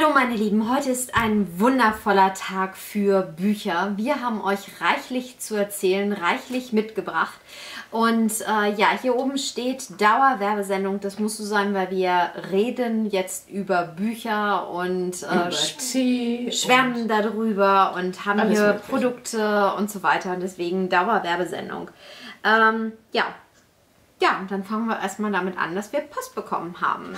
Hallo meine Lieben, heute ist ein wundervoller Tag für Bücher. Wir haben euch reichlich zu erzählen, reichlich mitgebracht. Und äh, ja, hier oben steht Dauerwerbesendung. Das muss so sein, weil wir reden jetzt über Bücher und äh, sch schwärmen und darüber und haben hier. Produkte und so weiter. Und deswegen Dauerwerbesendung. Ähm, ja. Ja, und dann fangen wir erstmal damit an, dass wir Post bekommen haben.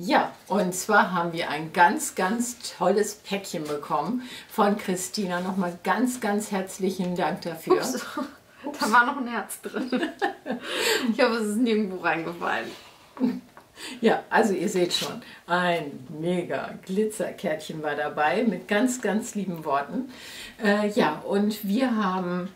Ja, und zwar haben wir ein ganz, ganz tolles Päckchen bekommen von Christina. Nochmal ganz, ganz herzlichen Dank dafür. Ups. Da war noch ein Herz drin. Ich hoffe, es ist nirgendwo reingefallen. Ja, also ihr seht schon, ein mega Glitzerkärtchen war dabei mit ganz, ganz lieben Worten. Äh, ja, und wir haben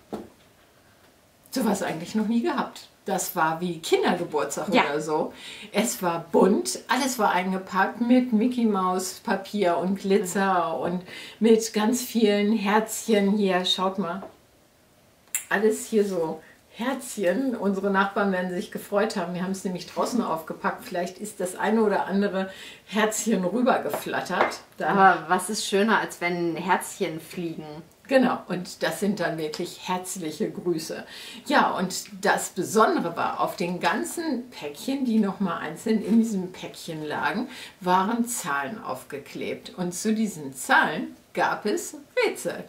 sowas eigentlich noch nie gehabt. Das war wie Kindergeburtstag ja. oder so. Es war bunt, alles war eingepackt mit Mickey Maus Papier und Glitzer und mit ganz vielen Herzchen hier. Schaut mal, alles hier so Herzchen. Unsere Nachbarn werden sich gefreut haben. Wir haben es nämlich draußen aufgepackt. Vielleicht ist das eine oder andere Herzchen rübergeflattert. Aber was ist schöner, als wenn Herzchen fliegen? Genau, und das sind dann wirklich herzliche Grüße. Ja, und das Besondere war, auf den ganzen Päckchen, die nochmal einzeln in diesem Päckchen lagen, waren Zahlen aufgeklebt. Und zu diesen Zahlen gab es Rätsel.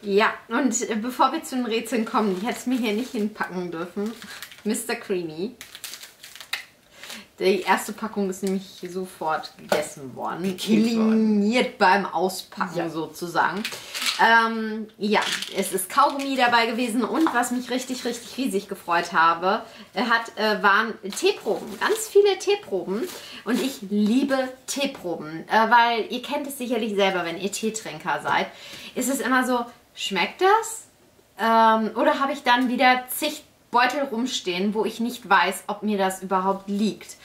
Ja, und bevor wir zu den Rätseln kommen, die hätte es mir hier nicht hinpacken dürfen. Mr. Creamy. Die erste Packung ist nämlich sofort gegessen worden. Eliminiert beim Auspacken ja. sozusagen. Ähm, ja, es ist Kaugummi dabei gewesen und was mich richtig, richtig riesig gefreut habe, hat, äh, waren Teeproben. Ganz viele Teeproben. Und ich liebe Teeproben, äh, weil ihr kennt es sicherlich selber, wenn ihr Teetrinker seid. Ist es immer so, schmeckt das? Ähm, oder habe ich dann wieder zig Beutel rumstehen, wo ich nicht weiß, ob mir das überhaupt liegt.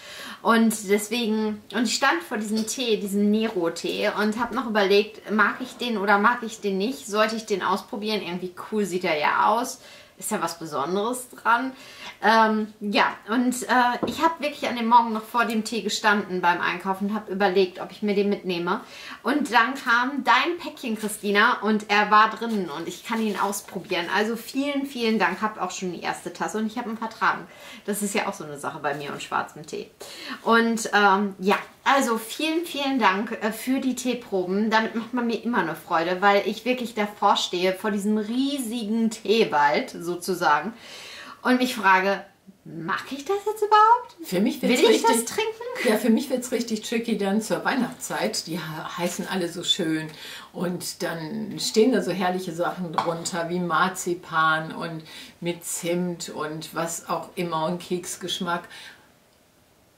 Und deswegen, und ich stand vor diesem Tee, diesem Nero-Tee und habe noch überlegt, mag ich den oder mag ich den nicht? Sollte ich den ausprobieren? Irgendwie cool sieht er ja aus ist ja was Besonderes dran. Ähm, ja, und äh, ich habe wirklich an dem Morgen noch vor dem Tee gestanden beim Einkaufen und habe überlegt, ob ich mir den mitnehme. Und dann kam dein Päckchen, Christina, und er war drin und ich kann ihn ausprobieren. Also vielen, vielen Dank. Habe auch schon die erste Tasse und ich habe ihn vertragen. Das ist ja auch so eine Sache bei mir und schwarzem Tee. Und ähm, ja, also vielen, vielen Dank äh, für die Teeproben. Damit macht man mir immer eine Freude, weil ich wirklich davor stehe, vor diesem riesigen Teewald sozusagen und mich frage, mag ich das jetzt überhaupt? Für mich wird's Will ich richtig, das trinken? Ja, für mich wird es richtig tricky dann zur Weihnachtszeit. Die heißen alle so schön und dann stehen da so herrliche Sachen drunter wie Marzipan und mit Zimt und was auch immer und Keksgeschmack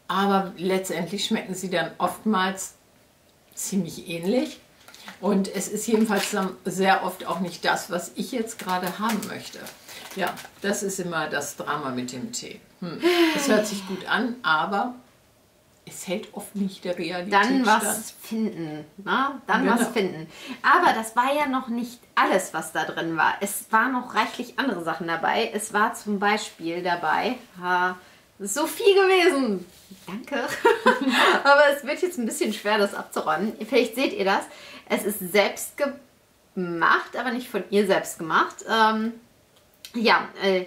aber letztendlich schmecken sie dann oftmals ziemlich ähnlich. Und es ist jedenfalls sehr oft auch nicht das, was ich jetzt gerade haben möchte. Ja, das ist immer das Drama mit dem Tee. Hm. Das hört sich gut an, aber es hält oft nicht der Realität Dann was stand. finden? Ne? Dann genau. was finden. Aber das war ja noch nicht alles, was da drin war. Es waren noch reichlich andere Sachen dabei. Es war zum Beispiel dabei, ha, so viel gewesen. Danke. Aber es wird jetzt ein bisschen schwer, das abzuräumen. Vielleicht seht ihr das. Es ist selbst gemacht, aber nicht von ihr selbst gemacht. Ähm, ja, äh,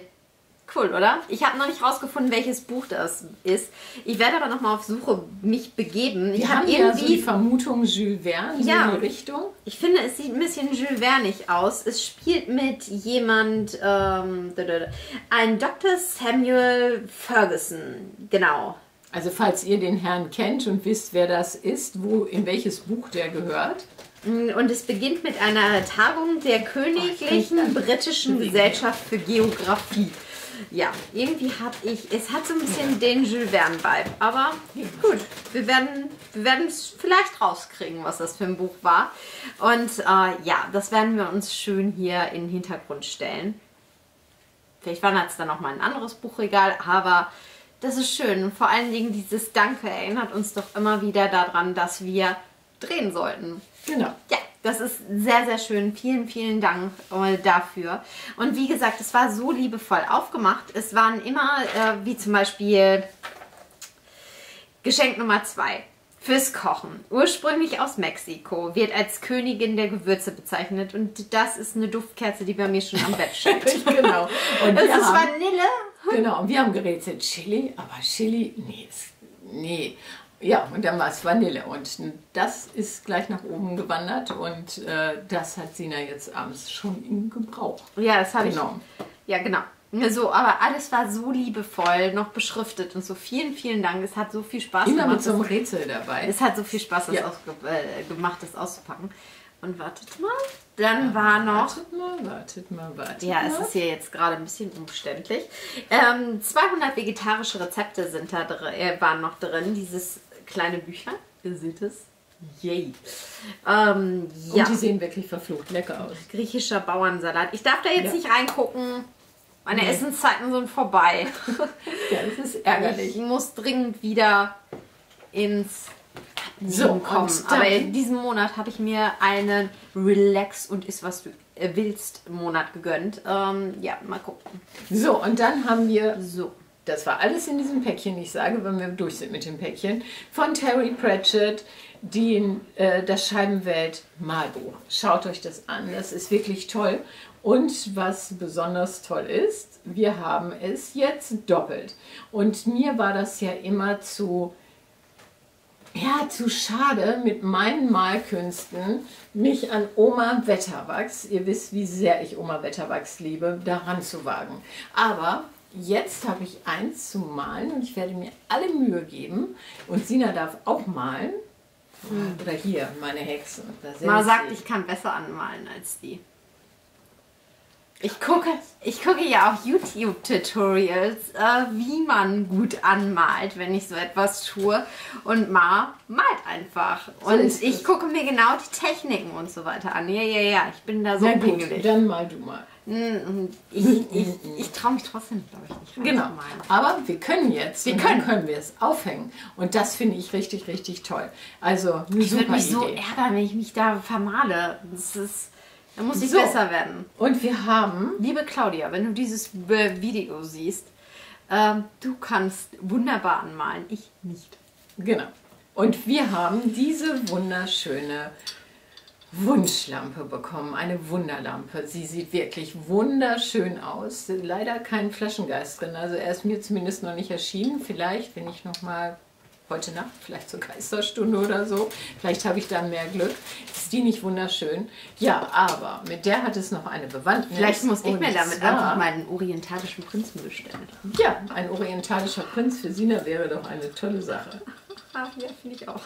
Cool, oder? Ich habe noch nicht rausgefunden, welches Buch das ist. Ich werde aber noch mal auf Suche mich begeben. Ich habe irgendwie ja so die Vermutung Jules Verne ja, in die Richtung. Ich finde, es sieht ein bisschen Jules Verneig aus. Es spielt mit jemand, ähm, ein Dr. Samuel Ferguson, genau. Also falls ihr den Herrn kennt und wisst, wer das ist, wo in welches Buch der gehört. Mm, und es beginnt mit einer Tagung der Königlichen oh, Britischen Gesellschaft für Geographie ja, irgendwie habe ich, es hat so ein bisschen den Jules Verne-Vibe. Aber gut, wir werden wir werden es vielleicht rauskriegen, was das für ein Buch war. Und äh, ja, das werden wir uns schön hier in den Hintergrund stellen. Vielleicht wandert es dann noch mal ein anderes Buchregal, aber das ist schön. vor allen Dingen dieses Danke erinnert uns doch immer wieder daran, dass wir drehen sollten. Genau. Ja. Das ist sehr, sehr schön. Vielen, vielen Dank äh, dafür. Und wie gesagt, es war so liebevoll aufgemacht. Es waren immer, äh, wie zum Beispiel Geschenk Nummer zwei Fürs Kochen. Ursprünglich aus Mexiko, wird als Königin der Gewürze bezeichnet und das ist eine Duftkerze, die bei mir schon am Bett steht. genau. Und Das ist haben, Vanille. genau, und wir haben gerätselt Chili, aber Chili, nee, nee. Ja, und dann war es Vanille und das ist gleich nach oben gewandert und äh, das hat Sina jetzt abends schon in Gebrauch. Ja, das habe ich. Genau. Ja, genau. So, aber alles war so liebevoll, noch beschriftet und so. Vielen, vielen Dank. Es hat so viel Spaß Immer gemacht. mit so einem Rätsel dabei. Es hat so viel Spaß das Ja. äh, gemacht, das auszupacken. Und wartet mal. Dann war noch. Wartet mal, wartet mal, wartet Ja, mal. es ist hier jetzt gerade ein bisschen umständlich. Ähm, 200 vegetarische Rezepte sind da drin, äh, waren noch drin. Dieses kleine Büchlein. Ihr seht es. Yay. Ähm, ja, Und die sehen wirklich verflucht lecker aus. griechischer Bauernsalat. Ich darf da jetzt Ja. nicht reingucken. Meine Nee. Essenszeiten sind vorbei. Ja, das ist Ich ärgerlich. muss dringend wieder ins So, kommen. Aber in diesem Monat habe ich mir einen Relax und ist was du äh, willst Monat gegönnt. Ähm, ja, mal gucken. So, und dann haben wir So. Das war alles in diesem Päckchen. Ich sage, wenn wir durch sind mit dem Päckchen. Von Terry Pratchett, die, äh, das Scheibenwelt Malbuch. Schaut euch das an. Das ist wirklich toll. Und was besonders toll ist, wir haben es jetzt doppelt. Und mir war das ja immer zu, ja, zu schade mit meinen Malkünsten, mich an Oma Wetterwachs, ihr wisst, wie sehr ich Oma Wetterwachs liebe, daran zu wagen. Aber jetzt habe ich eins zu malen und ich werde mir alle Mühe geben. Und Sina darf auch malen. Oder hier, meine Hexe. Mal sagt, ich kann besser anmalen als die. Ich gucke, ich gucke ja auch YouTube-Tutorials, äh, wie man gut anmalt, wenn ich so etwas tue. Und Ma malt einfach. Und ich gucke mir genau die Techniken und so weiter an. Ja, ja, ja, ich bin da so Na gut, pingelig. dann mal du mal. Mm, Ich, ich, ich traue mich trotzdem, glaube ich, nicht Genau. Aber wir können jetzt. Wir können. Können wir es aufhängen. Und das finde ich richtig, richtig toll. Also eine Ich würde mich so Idee. ärgern, wenn ich mich da vermale. Das ist, da muss ich So. besser werden. Und wir haben Liebe Claudia, wenn du dieses äh, Video siehst, ähm, du kannst wunderbar anmalen, ich nicht. Genau. Und wir haben diese wunderschöne Wunschlampe bekommen. Eine Wunderlampe. Sie sieht wirklich wunderschön aus. Leider kein Flaschengeist drin. Also er ist mir zumindest noch nicht erschienen. Vielleicht, wenn ich noch mal heute Nacht, vielleicht zur Geisterstunde oder so. Vielleicht habe ich dann mehr Glück. Ist die nicht wunderschön? Ja, aber mit der hat es noch eine Bewandtnis. Vielleicht muss ich mir damit zwar- einfach mal einen orientalischen Prinzen bestellen. Ja, ein orientalischer Prinz für Sina wäre doch eine tolle Sache. Ah, ja, finde ich auch.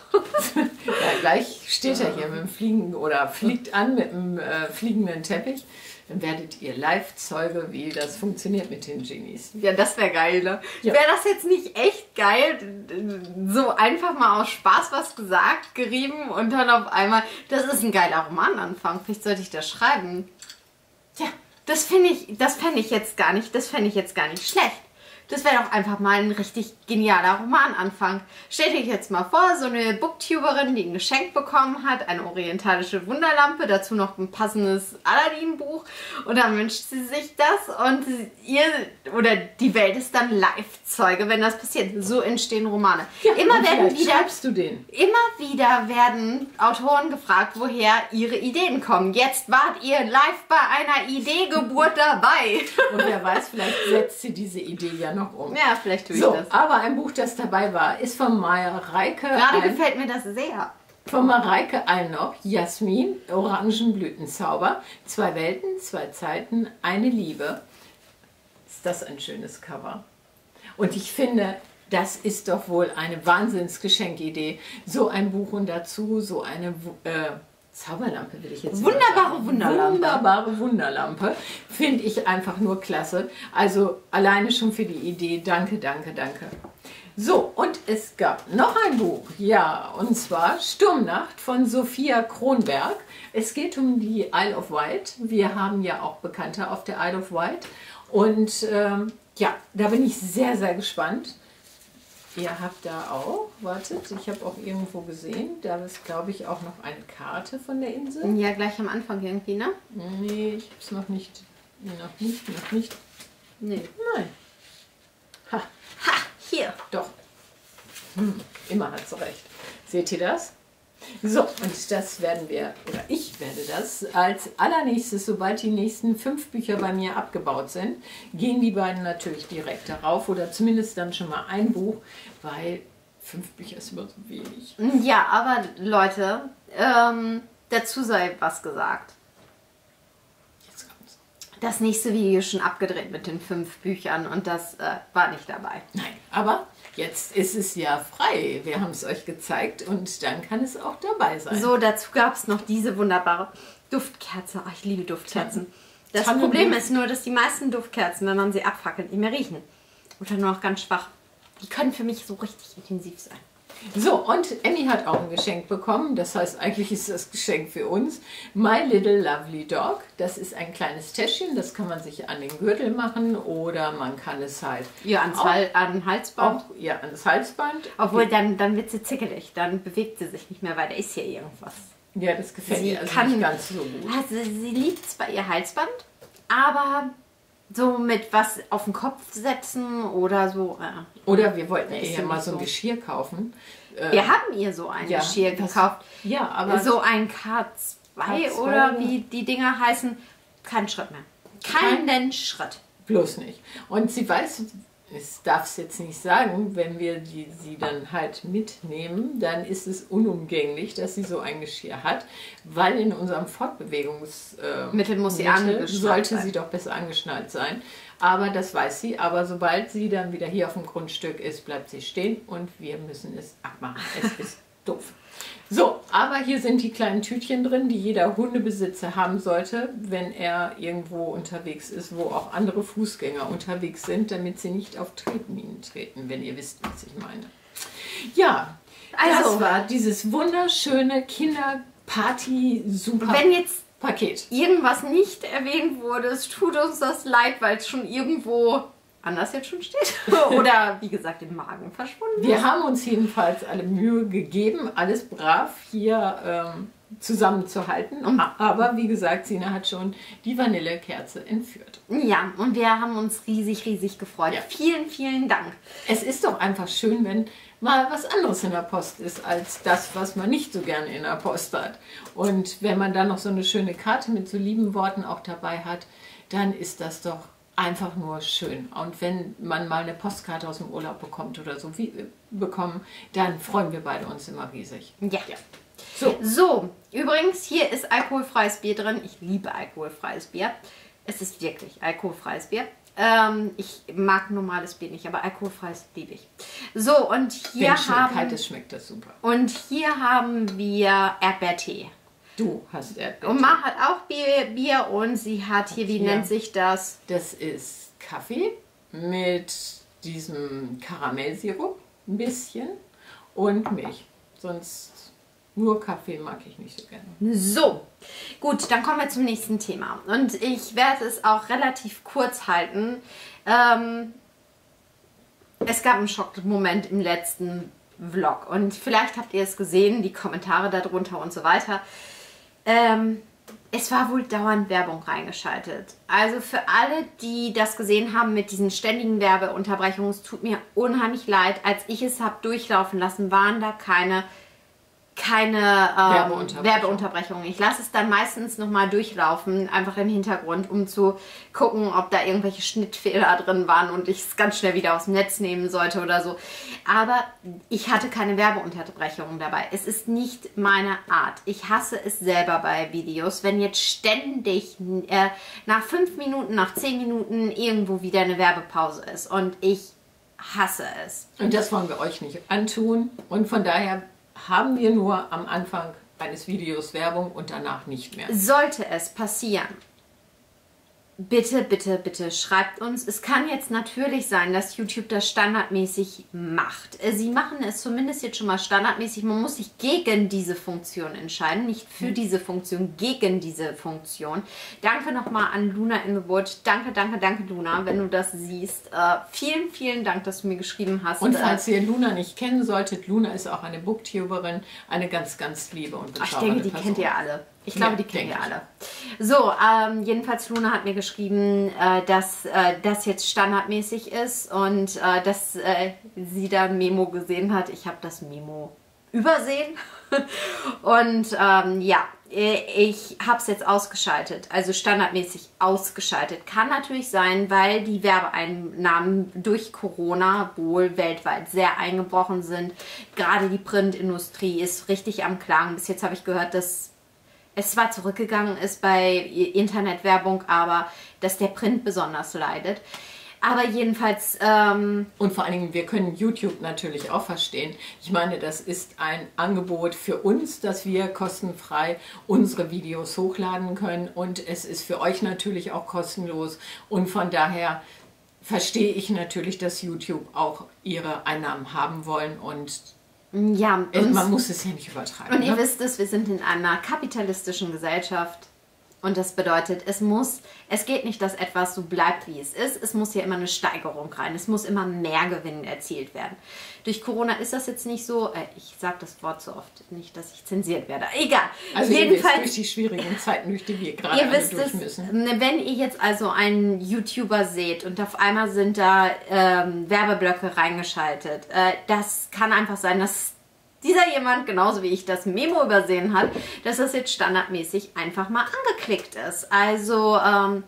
Ja, gleich steht er hier mit dem Fliegen oder fliegt an mit dem äh, fliegenden Teppich. Dann werdet ihr live Zeuge, wie das funktioniert mit den Genies. Ja, das wäre geil, ne? Ja. Wäre das jetzt nicht echt geil, so einfach mal aus Spaß was gesagt, gerieben und dann auf einmal, das ist ein geiler Romananfang, vielleicht sollte ich das schreiben. Ja, das finde ich, das fände ich jetzt gar nicht, das fände ich jetzt gar nicht schlecht. Das wäre doch einfach mal ein richtig genialer Romananfang. Stellt euch jetzt mal vor, so eine Booktuberin, die ein Geschenk bekommen hat, eine orientalische Wunderlampe, dazu noch ein passendes Aladdin-Buch und dann wünscht sie sich das und ihr oder die Welt ist dann Live-Zeuge, wenn das passiert. So entstehen Romane. Immer und werden wieder schreibst du den. Immer wieder werden Autoren gefragt, woher ihre Ideen kommen. Jetzt wart ihr live bei einer Ideegeburt dabei. Und wer weiß, vielleicht setzt sie diese Idee ja noch um. Ja, vielleicht tue ich So, das. aber ein Buch, das dabei war, ist von Mareike, Gerade Al- gefällt mir das sehr. von Mareike Alnock, Jasmin, Orangenblütenzauber, zwei Welten, zwei Zeiten, eine Liebe. Ist das ein schönes Cover? Und ich finde, das ist doch wohl eine Wahnsinnsgeschenkidee. So ein Buch und dazu so eine äh, Zauberlampe, will ich jetzt Wunderbare sagen. Wunderlampe. Wunderbare Wunderlampe. Finde ich einfach nur klasse. Also alleine schon für die Idee. Danke, danke, danke. So, und es gab noch ein Buch, ja, und zwar Sturmnacht von Sophia Kronberg. Es geht um die Isle of Wight. Wir haben ja auch Bekannte auf der Isle of Wight. Und ähm, ja, da bin ich sehr, sehr gespannt. Ihr habt da auch, wartet, ich habe auch irgendwo gesehen, da ist, glaube ich, auch noch eine Karte von der Insel. Ja, gleich am Anfang irgendwie, ne? Nee, ich habe es noch nicht, noch nicht, noch nicht. Nee. Nein. Ha, Ha, hier. doch. Hm, immer hat sie recht. Seht ihr das? So, und das werden wir, oder ich werde das als allernächstes, sobald die nächsten fünf Bücher bei mir abgebaut sind, gehen die beiden natürlich direkt darauf oder zumindest dann schon mal ein Buch, weil fünf Bücher ist immer so wenig. Ja, aber Leute, ähm, dazu sei was gesagt. Jetzt kommt's. Das nächste Video ist schon abgedreht mit den fünf Büchern und das äh, war nicht dabei. Nein, aber jetzt ist es ja frei. Wir haben es euch gezeigt und dann kann es auch dabei sein. So, dazu gab es noch diese wunderbare Duftkerze. Oh, ich liebe Duftkerzen. Das Tannenduft. Problem ist nur, dass die meisten Duftkerzen, wenn man sie abfackelt, nicht mehr riechen. Oder nur noch ganz schwach. Die können für mich so richtig intensiv sein. So, und Emmy hat auch ein Geschenk bekommen. Das heißt, eigentlich ist das Geschenk für uns. My Little Lovely Dog. Das ist ein kleines Täschchen. Das kann man sich an den Gürtel machen oder man kann es halt Ja, ans auch, Hal an Halsband. auch ja, ans Halsband. Obwohl, dann, dann wird sie zickelig. Dann bewegt sie sich nicht mehr, weil da ist hier irgendwas. Ja, das gefällt Sie mir also kann- nicht ganz so gut. Also, sie liebt zwar ihr Halsband, aber so mit was auf den Kopf setzen oder so. Äh. Oder wir wollten ihr sie mal so ein. Geschirr kaufen. Äh, Wir haben ihr so ein ja, Geschirr das- gekauft. Ja, aber so ein K2, K2, oder ja. wie die Dinger heißen. Kein Schritt mehr. Keinen Schritt. bloß nicht. Und sie weiß, ich darf es jetzt nicht sagen, wenn wir die, sie dann halt mitnehmen, dann ist es unumgänglich, dass sie so ein Geschirr hat, weil in unserem Fortbewegungs äh, muss sie Mittel sollte sein. sie doch besser angeschnallt sein. Aber das weiß sie. Aber sobald sie dann wieder hier auf dem Grundstück ist, bleibt sie stehen und wir müssen es abmachen. Es ist doof. So, aber hier sind die kleinen Tütchen drin, die jeder Hundebesitzer haben sollte, wenn er irgendwo unterwegs ist, wo auch andere Fußgänger unterwegs sind, damit sie nicht auf Tretminen treten, wenn ihr wisst, was ich meine. Ja, Also- das war dieses wunderschöne Kinderparty-Super-Paket. Wenn jetzt irgendwas nicht erwähnt wurde, es tut uns das leid, weil es schon irgendwo anders jetzt schon steht. Oder wie gesagt im Magen verschwunden Wir haben uns jedenfalls alle Mühe gegeben, alles brav hier ähm, zusammenzuhalten. Aber wie gesagt, Sina hat schon die Vanillekerze entführt. Ja, und wir haben uns riesig, riesig gefreut. Ja. Vielen, vielen Dank. Es ist doch einfach schön, wenn mal was anderes in der Post ist, als das, was man nicht so gerne in der Post hat. Und wenn man dann noch so eine schöne Karte mit so lieben Worten auch dabei hat, dann ist das doch einfach nur schön. Und wenn man mal eine Postkarte aus dem Urlaub bekommt oder so wie bekommen, dann freuen wir beide uns immer riesig. Ja. So, So, übrigens, hier ist alkoholfreies Bier drin. Ich liebe alkoholfreies Bier. Es ist wirklich alkoholfreies Bier. Ähm, ich mag normales Bier nicht, aber alkoholfreies liebe ich. So, und hier wenn haben, kalt ist, schmeckt das super. und hier haben wir Erdbeertee. Du hast Erdbeer. Und Ma hat auch Bier, Bier und sie hat hier, wie Hier. nennt sich das? Das ist Kaffee mit diesem Karamellsirup, ein bisschen, und Milch. Sonst nur Kaffee mag ich nicht so gerne. So, gut, dann kommen wir zum nächsten Thema. Und ich werde es auch relativ kurz halten. Ähm, es gab einen Schockmoment im letzten Vlog. Und vielleicht habt ihr es gesehen, die Kommentare darunter und so weiter. Ähm, es war wohl dauernd Werbung reingeschaltet. Also für alle, die das gesehen haben mit diesen ständigen Werbeunterbrechungen, es tut mir unheimlich leid. Als ich es habe durchlaufen lassen, waren da keine keine ähm, Werbeunterbrechung. Werbeunterbrechungen. Ich lasse es dann meistens nochmal durchlaufen, einfach im Hintergrund, um zu gucken, ob da irgendwelche Schnittfehler drin waren und ich es ganz schnell wieder aus dem Netz nehmen sollte oder so. Aber ich hatte keine Werbeunterbrechungen dabei. Es ist nicht meine Art. Ich hasse es selber bei Videos, wenn jetzt ständig äh, nach fünf Minuten, nach zehn Minuten irgendwo wieder eine Werbepause ist. Und ich hasse es. Und das wollen wir euch nicht antun. Und von daher haben wir nur am Anfang eines Videos Werbung und danach nicht mehr. Sollte es passieren, bitte, bitte, bitte schreibt uns. Es kann jetzt natürlich sein, dass YouTube das standardmäßig macht. Äh, Sie machen es zumindest jetzt schon mal standardmäßig. Man muss sich gegen diese Funktion entscheiden, nicht für diese Funktion, gegen diese Funktion. Danke nochmal an Luna in the Wood. Danke, danke, danke, Luna, wenn du das siehst. Äh, vielen, vielen Dank, dass du mir geschrieben hast. Und Äh, falls ihr Luna nicht kennen solltet, Luna ist auch eine Booktuberin, eine ganz, ganz liebe und ich denke, die Person. kennt ihr alle. Ich glaube, Ja, die ihr ich. alle. So, ähm, jedenfalls Luna hat mir geschrieben, äh, dass äh, das jetzt standardmäßig ist und äh, dass äh, sie da ein Memo gesehen hat. Ich habe das Memo übersehen. Und ähm, ja, ich habe es jetzt ausgeschaltet, also standardmäßig ausgeschaltet. Kann natürlich sein, weil die Werbeeinnahmen durch Corona wohl weltweit sehr eingebrochen sind. Gerade die Printindustrie ist richtig am Klagen. Bis jetzt habe ich gehört, dass es zwar zurückgegangen ist bei Internetwerbung, aber dass der Print besonders leidet. Aber jedenfalls. Ähm und vor allen Dingen, wir können YouTube natürlich auch verstehen. Ich meine, das ist ein Angebot für uns, dass wir kostenfrei unsere Videos hochladen können. Und es ist für euch natürlich auch kostenlos. Und von daher verstehe ich natürlich, dass YouTube auch ihre Einnahmen haben wollen und ja, man muss es ja nicht übertreiben. Und ihr ne? wisst es, wir sind in einer kapitalistischen Gesellschaft. Und das bedeutet, es muss, es geht nicht, dass etwas so bleibt, wie es ist. Es muss hier immer eine Steigerung rein. Es muss immer mehr Gewinn erzielt werden. Durch Corona ist das jetzt nicht so. Äh, ich sage das Wort so oft nicht, dass ich zensiert werde. Egal. Also jedenfalls durch die schwierigen Zeiten, durch die wir gerade ihr wisst durch müssen. Ne, wenn ihr jetzt also einen YouTuber seht und auf einmal sind da ähm, Werbeblöcke reingeschaltet, äh, das kann einfach sein, dass dieser jemand, genauso wie ich das Memo übersehen hat, dass das jetzt standardmäßig einfach mal angeklickt ist. Also ähm,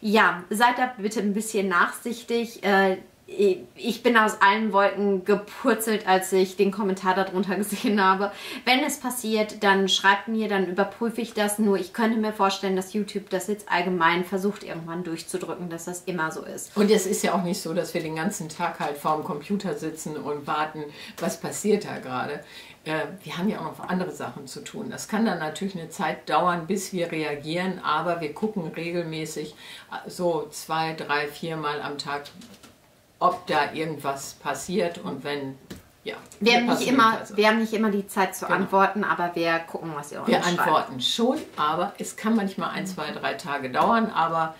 ja, seid da bitte ein bisschen nachsichtig. Äh, ich bin aus allen Wolken gepurzelt, als ich den Kommentar darunter gesehen habe. Wenn es passiert, dann schreibt mir, dann überprüfe ich das. Nur ich könnte mir vorstellen, dass YouTube das jetzt allgemein versucht, irgendwann durchzudrücken, dass das immer so ist. Und es ist ja auch nicht so, dass wir den ganzen Tag halt vor dem Computer sitzen und warten, was passiert da gerade. Äh, wir haben ja auch noch andere Sachen zu tun. Das kann dann natürlich eine Zeit dauern, bis wir reagieren, aber wir gucken regelmäßig äh, so zwei, drei, vier Mal am Tag ob da irgendwas passiert und wenn, ja. Wir haben, nicht immer, wir haben nicht immer die Zeit zu genau. antworten, aber wir gucken, was ihr uns Wir schreibt. antworten schon, aber es kann manchmal ein, zwei, drei Tage dauern, aber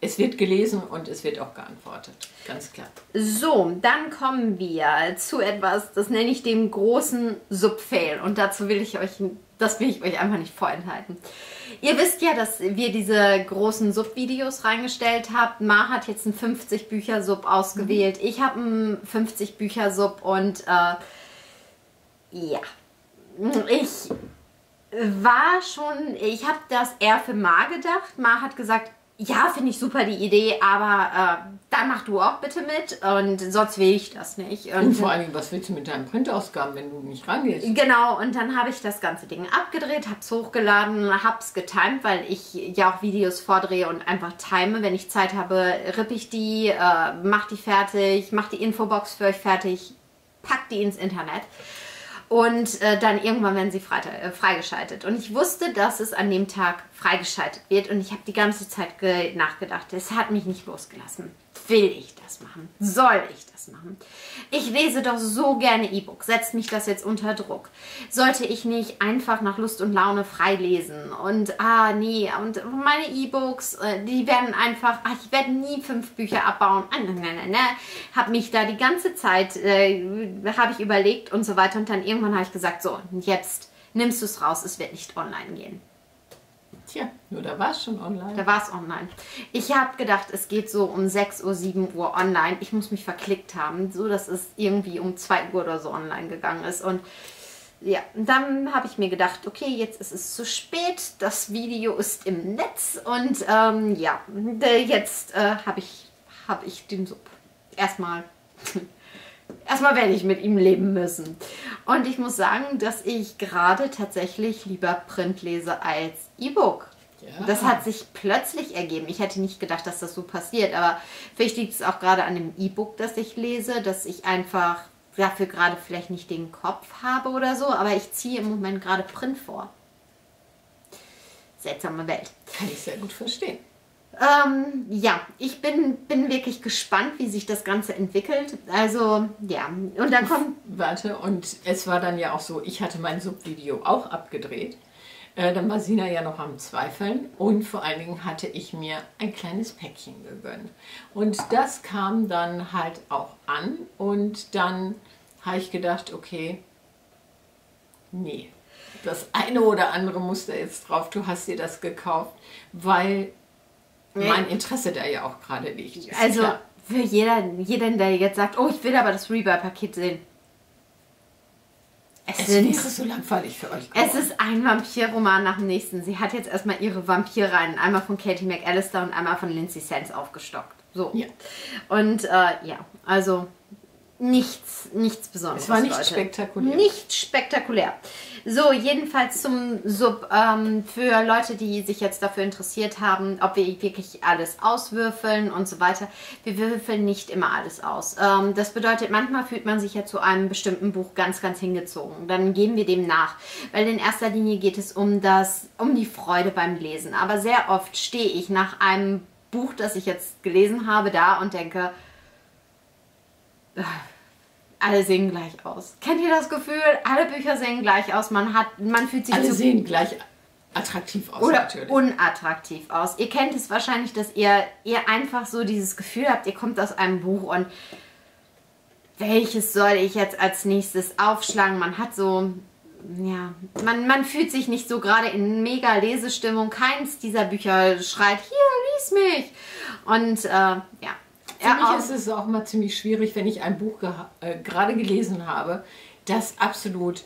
es wird gelesen und es wird auch geantwortet, ganz klar. So, dann kommen wir zu etwas, das nenne ich den großen Subfail und dazu will ich euch, das will ich euch einfach nicht vorenthalten. Ihr wisst ja, dass wir diese großen Sub-Videos reingestellt haben. Ma hat jetzt einen 50-Bücher-Sub ausgewählt. Mhm. Ich habe einen 50-Bücher-Sub und äh, ja, ich war schon, ich habe das eher für Ma gedacht. Ma hat gesagt, ja, finde ich super die Idee, aber äh, dann mach du auch bitte mit und sonst will ich das nicht. Und, und vor allem, was willst du mit deinen Printausgaben, wenn du nicht rangehst? Genau, und dann habe ich das ganze Ding abgedreht, habe es hochgeladen, habe es getimt, weil ich ja auch Videos vordrehe und einfach time. Wenn ich Zeit habe, rippe ich die, äh, mach die fertig, mach die Infobox für euch fertig, pack die ins Internet und äh, dann irgendwann werden sie äh, freigeschaltet. Und ich wusste, dass es an dem Tag freigeschaltet wird und ich habe die ganze Zeit nachgedacht. Es hat mich nicht losgelassen. Will ich das machen? Soll ich das machen? Ich lese doch so gerne E-Book. Setzt mich das jetzt unter Druck? Sollte ich nicht einfach nach Lust und Laune frei lesen? Und ah, nee, und meine E-Books, äh, die werden einfach, ach, ich werde nie fünf Bücher abbauen. Ah, ne, ne, ne, ne. Hab mich da die ganze Zeit, äh, habe ich überlegt und so weiter. Und dann irgendwann habe ich gesagt, so, jetzt nimmst du es raus, es wird nicht online gehen. Tja, nur da war es schon online. Da war es online. Ich habe gedacht, es geht so um 6 Uhr, 7 Uhr online. Ich muss mich verklickt haben, so dass es irgendwie um 2 Uhr oder so online gegangen ist. Und ja, dann habe ich mir gedacht, okay, jetzt ist es zu spät. Das Video ist im Netz. Und ähm, ja, jetzt äh, habe ich, hab ich den Sub erstmal erstmal werde ich mit ihm leben müssen. Und ich muss sagen, dass ich gerade tatsächlich lieber Print lese als E-Book. Ja. Das hat sich plötzlich ergeben. Ich hätte nicht gedacht, dass das so passiert, aber vielleicht liegt es auch gerade an dem E-Book, das ich lese, dass ich einfach dafür gerade vielleicht nicht den Kopf habe oder so, aber ich ziehe im Moment gerade Print vor. Seltsame Welt. Kann ich sehr gut verstehen. Ähm, ja, ich bin, bin wirklich gespannt, wie sich das Ganze entwickelt. Also, ja, und dann kommt. Warte, und es war dann ja auch so, ich hatte mein Subvideo auch abgedreht. Äh, dann war Sina ja noch am Zweifeln und vor allen Dingen hatte ich mir ein kleines Päckchen gegönnt. Und das kam dann halt auch an und dann habe ich gedacht, okay, nee, das eine oder andere muss da jetzt drauf, du hast dir das gekauft, weil mein Interesse da ja auch gerade liegt. Also klar. für jeder, jeden, der jetzt sagt, oh, ich will aber das Rebuy-Paket sehen. Es, es sind, wäre so langweilig für euch. Geworden. Es ist ein Vampirroman nach dem nächsten. Sie hat jetzt erstmal ihre Vampirreihen einmal von Katie McAllister und einmal von Lindsay Sands aufgestockt. So. Ja. Und äh, ja, also nichts, nichts Besonderes. Es war nicht Leute. spektakulär. Nicht spektakulär. So, jedenfalls zum Sub. Ähm, für Leute, die sich jetzt dafür interessiert haben, ob wir wirklich alles auswürfeln und so weiter. Wir würfeln nicht immer alles aus. Ähm, das bedeutet, manchmal fühlt man sich ja zu einem bestimmten Buch ganz, ganz hingezogen. Dann geben wir dem nach. Weil in erster Linie geht es um das, um die Freude beim Lesen. Aber sehr oft stehe ich nach einem Buch, das ich jetzt gelesen habe, da und denke, alle sehen gleich aus. Kennt ihr das Gefühl? Alle Bücher sehen gleich aus. Man hat, man fühlt sich alle sehen gleich attraktiv aus. Oder natürlich. unattraktiv aus. Ihr kennt es wahrscheinlich, dass ihr, ihr einfach so dieses Gefühl habt, ihr kommt aus einem Buch und welches soll ich jetzt als nächstes aufschlagen? Man hat so, ja, man, man fühlt sich nicht so gerade in mega Lesestimmung. Keins dieser Bücher schreit, hier, lies mich. Und äh, ja, für ja, mich ist es auch mal ziemlich schwierig, wenn ich ein Buch äh, gerade gelesen habe, das absolut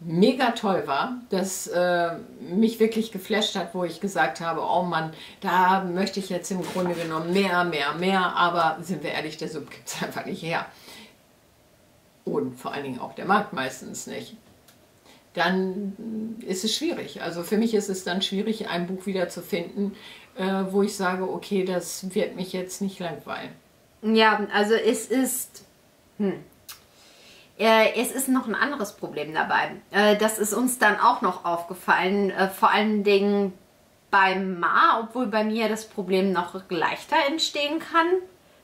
mega toll war, das äh, mich wirklich geflasht hat, wo ich gesagt habe, oh Mann, da möchte ich jetzt im Grunde genommen mehr, mehr, mehr, aber sind wir ehrlich, der Sub gibt es einfach nicht her. Und vor allen Dingen auch der Markt meistens nicht. Dann ist es schwierig. Also für mich ist es dann schwierig, ein Buch wieder zu finden, äh, wo ich sage, okay, das wird mich jetzt nicht langweilen. Ja, also es ist, hm, äh, es ist noch ein anderes Problem dabei. Äh, das ist uns dann auch noch aufgefallen, äh, vor allen Dingen beim Ma, obwohl bei mir das Problem noch leichter entstehen kann.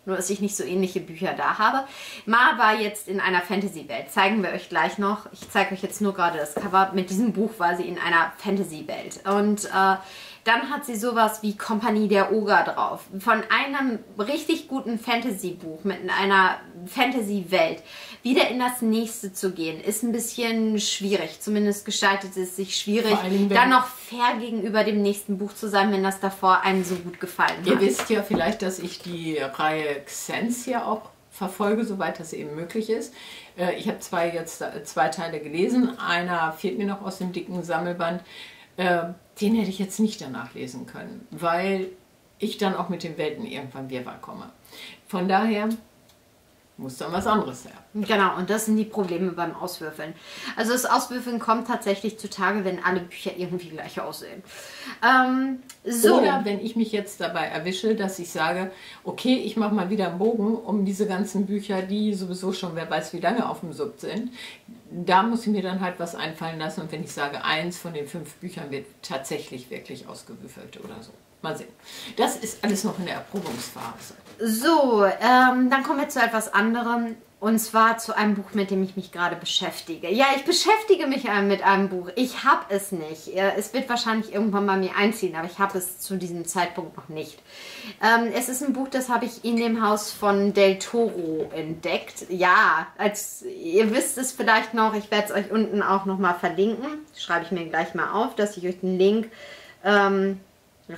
Nur, dass ich nicht so ähnliche Bücher da habe. Ma war jetzt in einer Fantasy-Welt. Zeigen wir euch gleich noch. Ich zeige euch jetzt nur gerade das Cover. Mit diesem Buch war sie in einer Fantasy-Welt. Und äh, dann hat sie sowas wie Kompanie der Oger drauf. Von einem richtig guten Fantasy-Buch mit einer Fantasy-Welt wieder in das nächste zu gehen, ist ein bisschen schwierig. Zumindest gestaltet es sich schwierig, dann noch fair gegenüber dem nächsten Buch zu sein, wenn das davor einem so gut gefallen hat. Ihr wisst ja vielleicht, dass ich die Reihe Xens ja auch verfolge, soweit das eben möglich ist. Äh, ich habe zwei jetzt äh, zwei Teile gelesen. Einer fehlt mir noch aus dem dicken Sammelband. Äh, den hätte ich jetzt nicht danach lesen können, weil ich dann auch mit den Welten irgendwann wirrwarr komme. Von daher muss dann was anderes her. Genau, und das sind die Probleme beim Auswürfeln. Also das Auswürfeln kommt tatsächlich zutage, wenn alle Bücher irgendwie gleich aussehen. Ähm, so. Oder wenn ich mich jetzt dabei erwische, dass ich sage, okay, ich mache mal wieder einen Bogen um diese ganzen Bücher, die sowieso schon wer weiß wie lange auf dem Sub sind. Da muss ich mir dann halt was einfallen lassen und wenn ich sage, eins von den fünf Büchern wird tatsächlich wirklich ausgewürfelt oder so. Mal sehen. Das ist alles noch in der Erprobungsphase. So, ähm, dann kommen wir zu etwas anderem. Und zwar zu einem Buch, mit dem ich mich gerade beschäftige. Ja, ich beschäftige mich mit einem Buch. Ich habe es nicht. Es wird wahrscheinlich irgendwann bei mir einziehen, aber ich habe es zu diesem Zeitpunkt noch nicht. Ähm, es ist ein Buch, das habe ich in dem Haus von Del Toro entdeckt. Ja, als ihr wisst es vielleicht noch, ich werde es euch unten auch nochmal verlinken. Schreibe ich mir gleich mal auf, dass ich euch den Link ähm,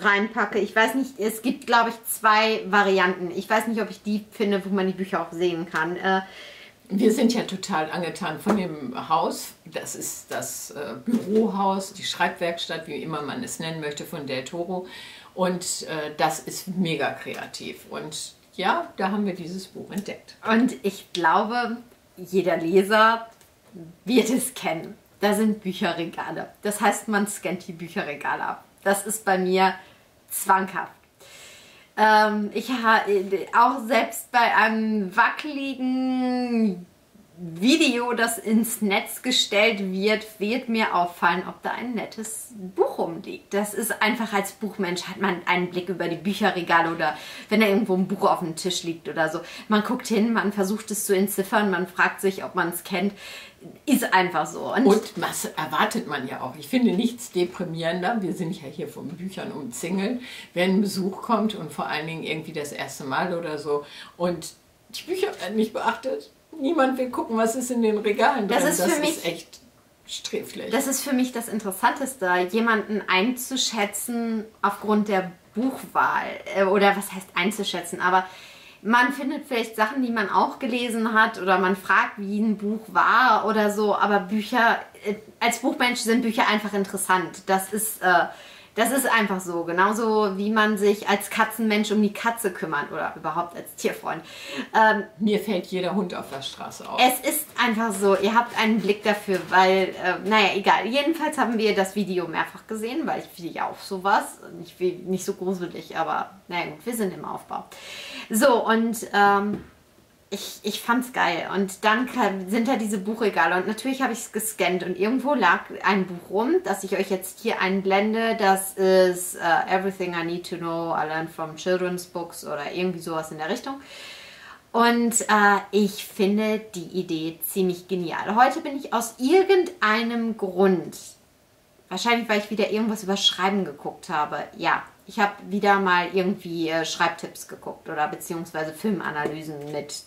reinpacke. Ich weiß nicht, es gibt, glaube ich, zwei Varianten. Ich weiß nicht, ob ich die finde, wo man die Bücher auch sehen kann. Äh, wir sind ja total angetan von dem Haus. Das ist das äh, Bürohaus, die Schreibwerkstatt, wie immer man es nennen möchte, von Del Toro. Und äh, das ist mega kreativ. Und ja, da haben wir dieses Buch entdeckt. Und ich glaube, jeder Leser wird es kennen. Da sind Bücherregale. Das heißt, man scannt die Bücherregale ab. Das ist bei mir zwanghaft. Ähm, ich habe auch selbst bei einem wackeligen Video, das ins Netz gestellt wird, wird mir auffallen, ob da ein nettes Buch rumliegt. Das ist einfach als Buchmensch hat man einen Blick über die Bücherregale oder wenn da irgendwo ein Buch auf dem Tisch liegt oder so. Man guckt hin, man versucht es zu entziffern, man fragt sich, ob man es kennt. Ist einfach so. Und, Und, was erwartet man ja auch? Ich finde nichts deprimierender. Wir sind ja hier von Büchern umzingelt, wenn ein Besuch kommt und vor allen Dingen irgendwie das erste Mal oder so und die Bücher werden nicht beachtet niemand will gucken, was ist in den Regalen drin. Das ist, das für mich, ist echt sträflich. Das ist für mich das Interessanteste, jemanden einzuschätzen aufgrund der Buchwahl. Äh, oder was heißt einzuschätzen, aber man findet vielleicht Sachen, die man auch gelesen hat oder man fragt, wie ein Buch war oder so, aber Bücher, äh, als Buchmensch sind Bücher einfach interessant. Das ist, äh, das ist einfach so. Genauso wie man sich als Katzenmensch um die Katze kümmert oder überhaupt als Tierfreund. Ähm, Mir fällt jeder Hund auf der Straße auf. Es ist einfach so. Ihr habt einen Blick dafür, weil, äh, naja, egal. Jedenfalls haben wir das Video mehrfach gesehen, weil ich will ja auch sowas. Nicht, nicht so gruselig, aber naja gut, wir sind im Aufbau. So, und ähm, ich, ich fand's geil. Und dann sind da diese Buchregale. Und natürlich habe ich es gescannt. Und irgendwo lag ein Buch rum, das ich euch jetzt hier einblende. Das ist uh, Everything I Need to Know, I Learned from Children's Books oder irgendwie sowas in der Richtung. Und äh, ich finde die Idee ziemlich genial. Heute bin ich aus irgendeinem Grund, wahrscheinlich weil ich wieder irgendwas über Schreiben geguckt habe, ja, ich habe wieder mal irgendwie äh, Schreibtipps geguckt oder beziehungsweise Filmanalysen mit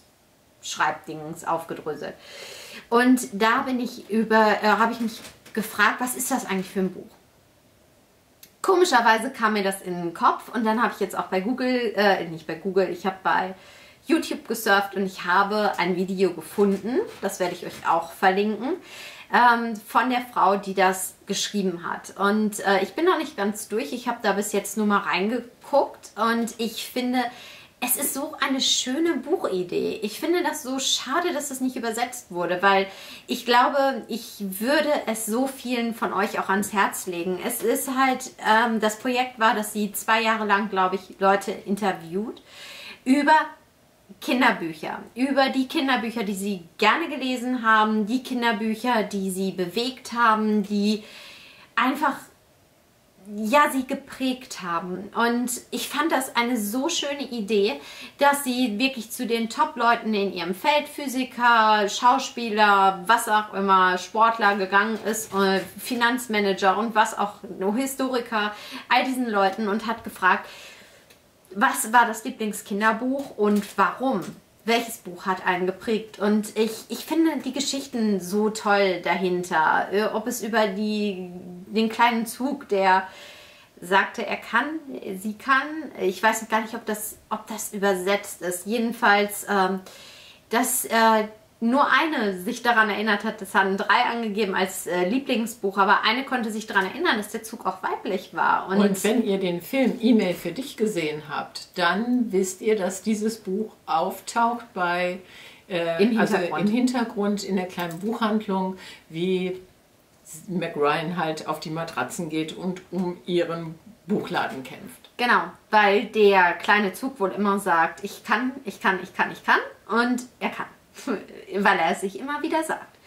Schreibdings aufgedröselt. Und da bin ich über, äh, habe ich mich gefragt, was ist das eigentlich für ein Buch? Komischerweise kam mir das in den Kopf und dann habe ich jetzt auch bei Google, äh, nicht bei Google, ich habe bei YouTube gesurft und ich habe ein Video gefunden, das werde ich euch auch verlinken, ähm, von der Frau, die das geschrieben hat. Und äh, ich bin noch nicht ganz durch, ich habe da bis jetzt nur mal reingeguckt und ich finde, es ist so eine schöne Buchidee. Ich finde das so schade, dass das nicht übersetzt wurde, weil ich glaube, ich würde es so vielen von euch auch ans Herz legen. Es ist halt, ähm, das Projekt war, dass sie zwei Jahre lang, glaube ich, Leute interviewt über Kinderbücher, über die Kinderbücher, die sie gerne gelesen haben, die Kinderbücher, die sie bewegt haben, die einfach ja, sie geprägt haben. Und ich fand das eine so schöne Idee, dass sie wirklich zu den Top-Leuten in ihrem Feld, Physiker, Schauspieler, was auch immer, Sportler gegangen ist, äh, Finanzmanager und was auch, Historiker, all diesen Leuten und hat gefragt, was war das Lieblingskinderbuch und warum? Welches Buch hat einen geprägt. Und ich, ich finde die Geschichten so toll dahinter. Äh, ob es über die, den kleinen Zug, der sagte, er kann, sie kann. Ich weiß gar nicht, ob das, ob das übersetzt ist. Jedenfalls, ähm, dass äh, nur eine sich daran erinnert hat, das haben drei angegeben als äh, Lieblingsbuch, aber eine konnte sich daran erinnern, dass der Zug auch weiblich war. Und, Und wenn ihr den Film E-Mail für dich gesehen habt, dann wisst ihr, dass dieses Buch auftaucht bei äh, Im, also Hintergrund. Im Hintergrund in der kleinen Buchhandlung, wie McRyan halt auf die Matratzen geht und um ihren Buchladen kämpft. Genau, weil der kleine Zug wohl immer sagt, ich kann, ich kann, ich kann, ich kann und er kann. weil er es sich immer wieder sagt.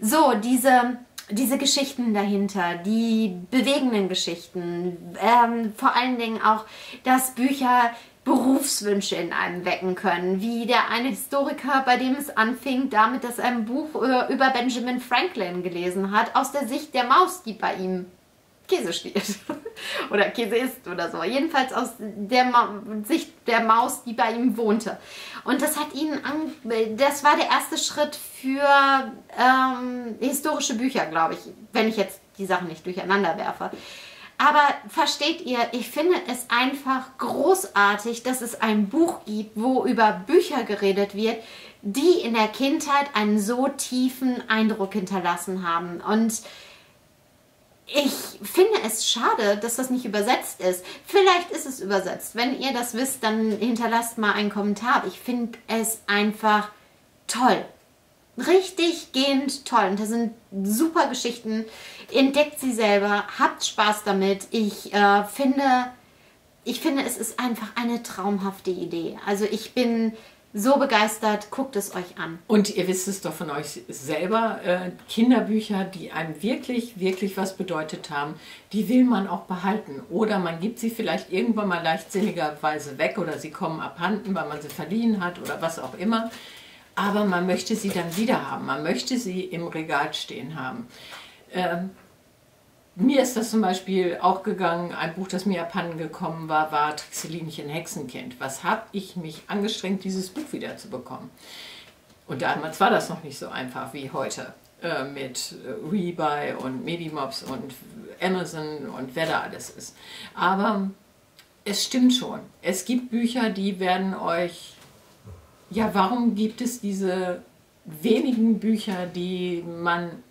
So, diese, diese Geschichten dahinter, die bewegenden Geschichten, ähm, vor allen Dingen auch, dass Bücher Berufswünsche in einem wecken können, wie der eine Historiker, bei dem es anfing, damit, dass er ein Buch über Benjamin Franklin gelesen hat, aus der Sicht der Maus, die bei ihm Käse stiehlt oder Käse isst oder so. Jedenfalls aus der Ma Sicht der Maus, die bei ihm wohnte. Und das hat ihn, das war der erste Schritt für ähm, historische Bücher, glaube ich, wenn ich jetzt die Sachen nicht durcheinander werfe. Aber versteht ihr, ich finde es einfach großartig, dass es ein Buch gibt, wo über Bücher geredet wird, die in der Kindheit einen so tiefen Eindruck hinterlassen haben. Und ich finde es schade, dass das nicht übersetzt ist. Vielleicht ist es übersetzt. Wenn ihr das wisst, dann hinterlasst mal einen Kommentar. Ich finde es einfach toll. Richtig gehend toll. Und da sind super Geschichten. Entdeckt sie selber, habt Spaß damit. Ich äh, finde, ich finde, es ist einfach eine traumhafte Idee. Also ich bin so begeistert, guckt es euch an. Und ihr wisst es doch von euch selber, äh, Kinderbücher, die einem wirklich, wirklich was bedeutet haben, die will man auch behalten. Oder man gibt sie vielleicht irgendwann mal leichtsinnigerweise weg oder sie kommen abhanden, weil man sie verliehen hat oder was auch immer. Aber man möchte sie dann wieder haben. Man möchte sie im Regal stehen haben. Ähm, mir ist das zum Beispiel auch gegangen, ein Buch, das mir abhanden gekommen war, war Trixelinchen Hexenkind. Was habe ich mich angestrengt, dieses Buch wieder zu bekommen? Und damals war das noch nicht so einfach wie heute äh, mit äh, Rebuy und Medimobs und Amazon und wer da alles ist. Aber es stimmt schon. Es gibt Bücher, die werden euch ja, warum gibt es diese wenigen Bücher, die man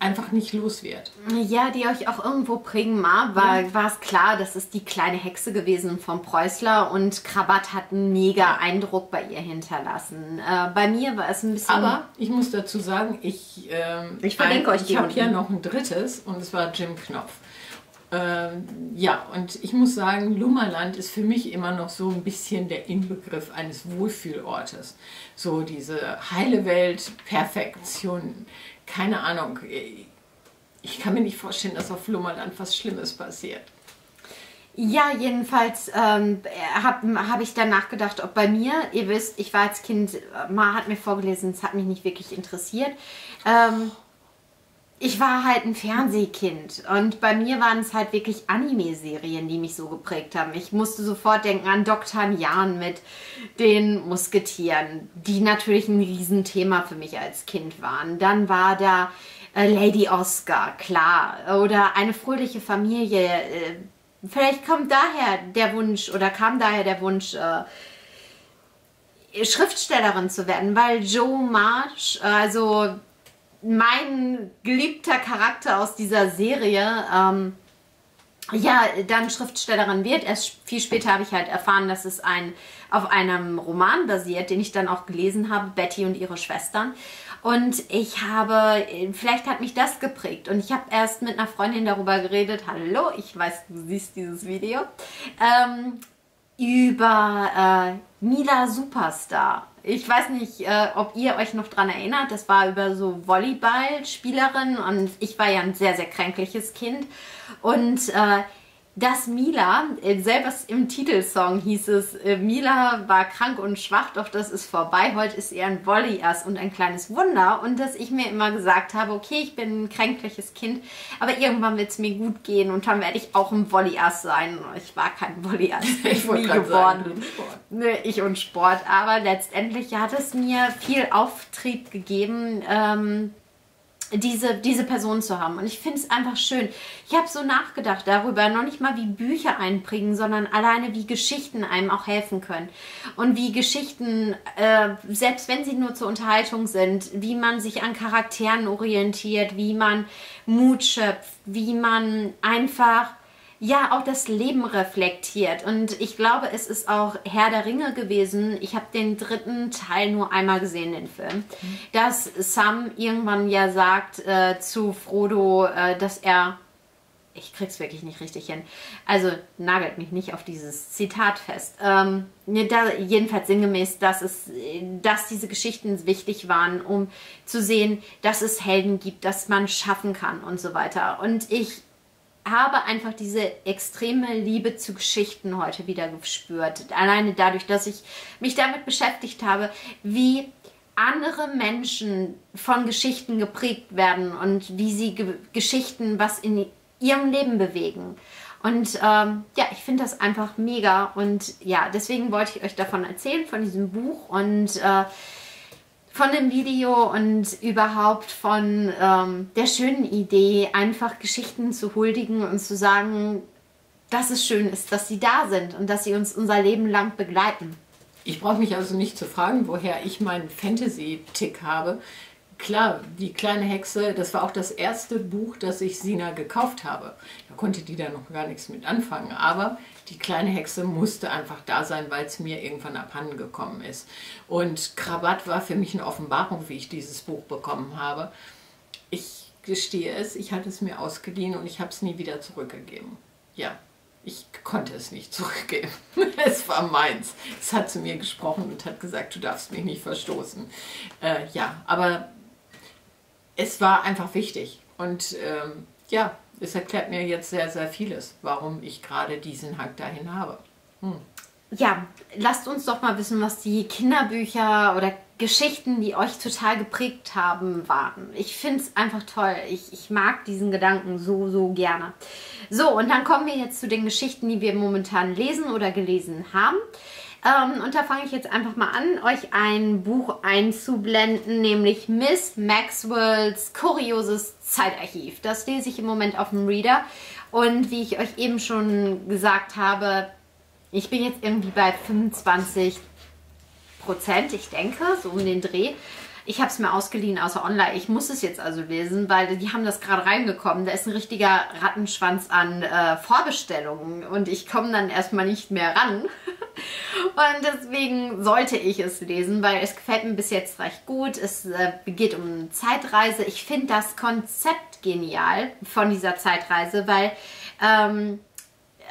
einfach nicht los wird. Ja, die euch auch irgendwo prägen war, war, ja. war es klar, das ist die kleine Hexe gewesen von Preußler und Krabat hat einen mega Eindruck bei ihr hinterlassen. Äh, bei mir war es ein bisschen... Aber ich muss dazu sagen, ich, ähm, ich verlinke ein, euch Ich habe ja noch ein drittes und es war Jim Knopf. Ähm, ja, und ich muss sagen, Lummerland ist für mich immer noch so ein bisschen der Inbegriff eines Wohlfühlortes. So diese heile Welt, Perfektion, keine Ahnung. Ich kann mir nicht vorstellen, dass auf Lummerland was Schlimmes passiert. Ja, jedenfalls ähm, habe hab ich dann nachgedacht, ob bei mir, ihr wisst, ich war als Kind, Ma hat mir vorgelesen, es hat mich nicht wirklich interessiert. Ähm, ich war halt ein Fernsehkind und bei mir waren es halt wirklich Anime-Serien, die mich so geprägt haben. Ich musste sofort denken an Dr. Jan mit den Musketieren, die natürlich ein Riesenthema für mich als Kind waren. Dann war da äh, Lady Oscar, klar, oder eine fröhliche Familie. Äh, vielleicht kommt daher der Wunsch oder kam daher der Wunsch, äh, Schriftstellerin zu werden, weil Joe March, also mein geliebter Charakter aus dieser Serie ähm, ja dann Schriftstellerin wird. Erst viel später habe ich halt erfahren, dass es ein auf einem Roman basiert, den ich dann auch gelesen habe, Betty und ihre Schwestern. Und ich habe, vielleicht hat mich das geprägt. Und ich habe erst mit einer Freundin darüber geredet. Hallo, ich weiß, du siehst dieses Video. Ähm, über äh, Mila Superstar. Ich weiß nicht, äh, ob ihr euch noch daran erinnert. Das war über so Volleyballspielerin und ich war ja ein sehr, sehr kränkliches Kind. Und äh, dass Mila, äh, selbst im Titelsong hieß es, äh, Mila war krank und schwach, doch das ist vorbei. Heute ist er ein Volley-Ass und ein kleines Wunder. Und dass ich mir immer gesagt habe, okay, ich bin ein kränkliches Kind, aber irgendwann wird es mir gut gehen und dann werde ich auch ein Volley-Ass sein. Ich war kein Volley-Ass, ich bin nie geworden. Sagen, ich und Sport. Aber letztendlich hat es mir viel Auftrieb gegeben. Ähm, diese, diese Person zu haben. Und ich finde es einfach schön. Ich habe so nachgedacht darüber, noch nicht mal wie Bücher einbringen, sondern alleine wie Geschichten einem auch helfen können. Und wie Geschichten, äh, selbst wenn sie nur zur Unterhaltung sind, wie man sich an Charakteren orientiert, wie man Mut schöpft, wie man einfach ja auch das Leben reflektiert. Und ich glaube, es ist auch Herr der Ringe gewesen. Ich habe den dritten Teil nur einmal gesehen, den Film. Mhm. Dass Sam irgendwann ja sagt äh, zu Frodo, äh, dass er. Ich krieg's wirklich nicht richtig hin. Also nagelt mich nicht auf dieses Zitat fest. Ähm, da, jedenfalls sinngemäß, dass, es, dass diese Geschichten wichtig waren, um zu sehen, dass es Helden gibt, dass man schaffen kann und so weiter. Und ich habe einfach diese extreme Liebe zu Geschichten heute wieder gespürt. Alleine dadurch, dass ich mich damit beschäftigt habe, wie andere Menschen von Geschichten geprägt werden und wie sie Ge Geschichten was in ihrem Leben bewegen. Und ähm, ja, ich finde das einfach mega. Und ja, deswegen wollte ich euch davon erzählen, von diesem Buch. Und äh, von dem Video und überhaupt von ähm, der schönen Idee, einfach Geschichten zu huldigen und zu sagen, dass es schön ist, dass sie da sind und dass sie uns unser Leben lang begleiten. Ich brauche mich also nicht zu fragen, woher ich meinen Fantasy-Tick habe. Klar, die kleine Hexe, das war auch das erste Buch, das ich Sina gekauft habe. Da konnte die da noch gar nichts mit anfangen. Aber die kleine Hexe musste einfach da sein, weil es mir irgendwann abhanden gekommen ist. Und Krabat war für mich eine Offenbarung, wie ich dieses Buch bekommen habe. Ich gestehe es, ich hatte es mir ausgeliehen und ich habe es nie wieder zurückgegeben. Ja, ich konnte es nicht zurückgeben. es war meins. Es hat zu mir gesprochen und hat gesagt, du darfst mich nicht verstoßen. Äh, ja, aber es war einfach wichtig. Und ähm, ja, es erklärt mir jetzt sehr, sehr vieles, warum ich gerade diesen Hang dahin habe. Hm. Ja, lasst uns doch mal wissen, was die Kinderbücher oder Geschichten, die euch total geprägt haben, waren. Ich finde es einfach toll. Ich, ich mag diesen Gedanken so, so gerne. So, und dann kommen wir jetzt zu den Geschichten, die wir momentan lesen oder gelesen haben. Ähm, und da fange ich jetzt einfach mal an, euch ein Buch einzublenden, nämlich Miss Maxwells kurioses Zeitarchiv. Das lese ich im Moment auf dem Reader. Und wie ich euch eben schon gesagt habe, ich bin jetzt irgendwie bei 25 Prozent, ich denke, so um den Dreh. Ich habe es mir ausgeliehen außer online. Ich muss es jetzt also lesen, weil die haben das gerade reingekommen. Da ist ein richtiger Rattenschwanz an äh, Vorbestellungen und ich komme dann erstmal nicht mehr ran. und deswegen sollte ich es lesen, weil es gefällt mir bis jetzt recht gut. Es äh, geht um Zeitreise. Ich finde das Konzept genial von dieser Zeitreise, weil ähm,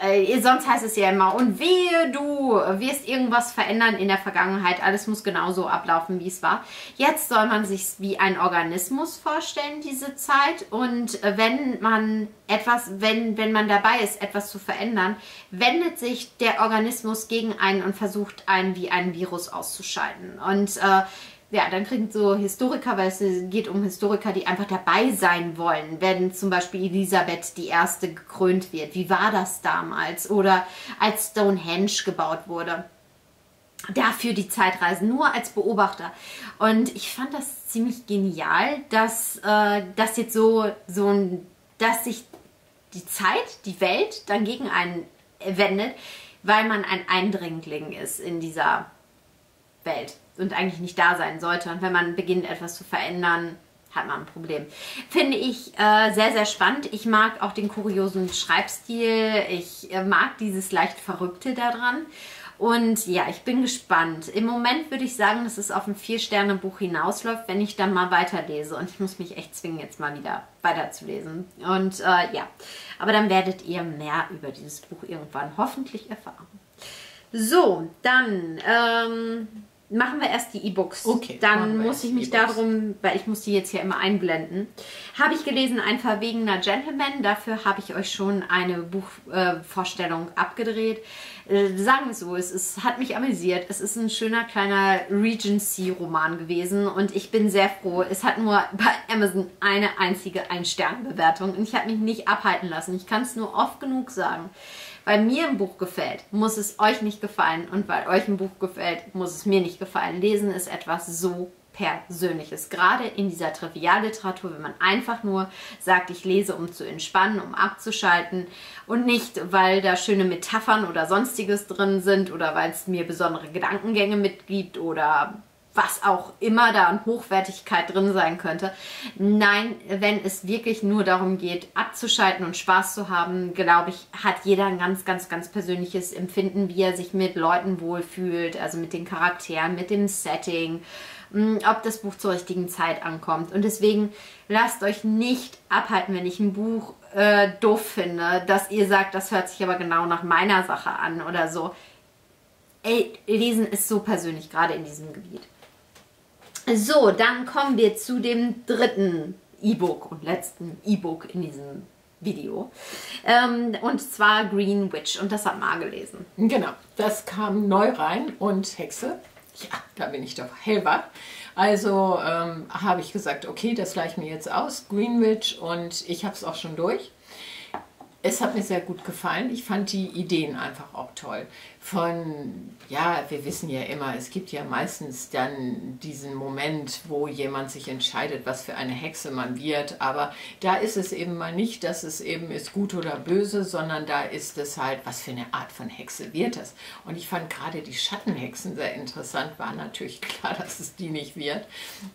äh, sonst heißt es ja immer, und wehe, du wirst irgendwas verändern in der Vergangenheit, alles muss genauso ablaufen, wie es war. Jetzt soll man sich wie ein Organismus vorstellen, diese Zeit. Und wenn man etwas, wenn, wenn man dabei ist, etwas zu verändern, wendet sich der Organismus gegen einen und versucht einen wie ein Virus auszuschalten. Und äh, ja, dann kriegen so Historiker, weil es geht um Historiker, die einfach dabei sein wollen, wenn zum Beispiel Elisabeth die Erste gekrönt wird. Wie war das damals? Oder als Stonehenge gebaut wurde. Dafür die Zeitreisen, nur als Beobachter. Und ich fand das ziemlich genial, dass äh, das jetzt so, so ein, dass sich die Zeit, die Welt dann gegen einen wendet, weil man ein Eindringling ist in dieser Welt und eigentlich nicht da sein sollte. Und wenn man beginnt, etwas zu verändern, hat man ein Problem. Finde ich äh, sehr, sehr spannend. Ich mag auch den kuriosen Schreibstil. Ich äh, mag dieses leicht Verrückte daran. Und ja, ich bin gespannt. Im Moment würde ich sagen, dass es auf ein Vier-Sterne-Buch hinausläuft, wenn ich dann mal weiterlese. Und ich muss mich echt zwingen, jetzt mal wieder weiterzulesen. Und äh, ja, aber dann werdet ihr mehr über dieses Buch irgendwann hoffentlich erfahren. So, dann ähm, Machen wir erst die E-Books. Okay. Dann muss ich mich e darum, weil ich muss die jetzt hier immer einblenden. Habe ich gelesen, ein verwegener Gentleman. Dafür habe ich euch schon eine Buchvorstellung äh, abgedreht. Äh, sagen wir so, es ist, hat mich amüsiert. Es ist ein schöner kleiner Regency-Roman gewesen und ich bin sehr froh. Es hat nur bei Amazon eine einzige Ein-Stern-Bewertung und ich habe mich nicht abhalten lassen. Ich kann es nur oft genug sagen weil mir ein Buch gefällt, muss es euch nicht gefallen. Und weil euch ein Buch gefällt, muss es mir nicht gefallen. Lesen ist etwas so Persönliches. Gerade in dieser Trivialliteratur, wenn man einfach nur sagt, ich lese, um zu entspannen, um abzuschalten und nicht, weil da schöne Metaphern oder sonstiges drin sind oder weil es mir besondere Gedankengänge mitgibt oder was auch immer da an Hochwertigkeit drin sein könnte. Nein, wenn es wirklich nur darum geht, abzuschalten und Spaß zu haben, glaube ich, hat jeder ein ganz, ganz, ganz persönliches Empfinden, wie er sich mit Leuten wohlfühlt, also mit den Charakteren, mit dem Setting, hm, ob das Buch zur richtigen Zeit ankommt. Und deswegen lasst euch nicht abhalten, wenn ich ein Buch äh, doof finde, dass ihr sagt, das hört sich aber genau nach meiner Sache an oder so. Ey, Lesen ist so persönlich, gerade in diesem Gebiet. So, dann kommen wir zu dem dritten E-Book und letzten E-Book in diesem Video. Ähm, und zwar Green Witch. Und das hat Mar gelesen. Genau, das kam neu rein und Hexe. Ja, da bin ich doch hellwach. Also ähm, habe ich gesagt, okay, das gleiche ich mir jetzt aus, Green Witch. Und ich habe es auch schon durch. Es hat mir sehr gut gefallen. Ich fand die Ideen einfach auch toll. Von, ja, wir wissen ja immer, es gibt ja meistens dann diesen Moment, wo jemand sich entscheidet, was für eine Hexe man wird. Aber da ist es eben mal nicht, dass es eben ist gut oder böse, sondern da ist es halt, was für eine Art von Hexe wird es. Und ich fand gerade die Schattenhexen sehr interessant. War natürlich klar, dass es die nicht wird.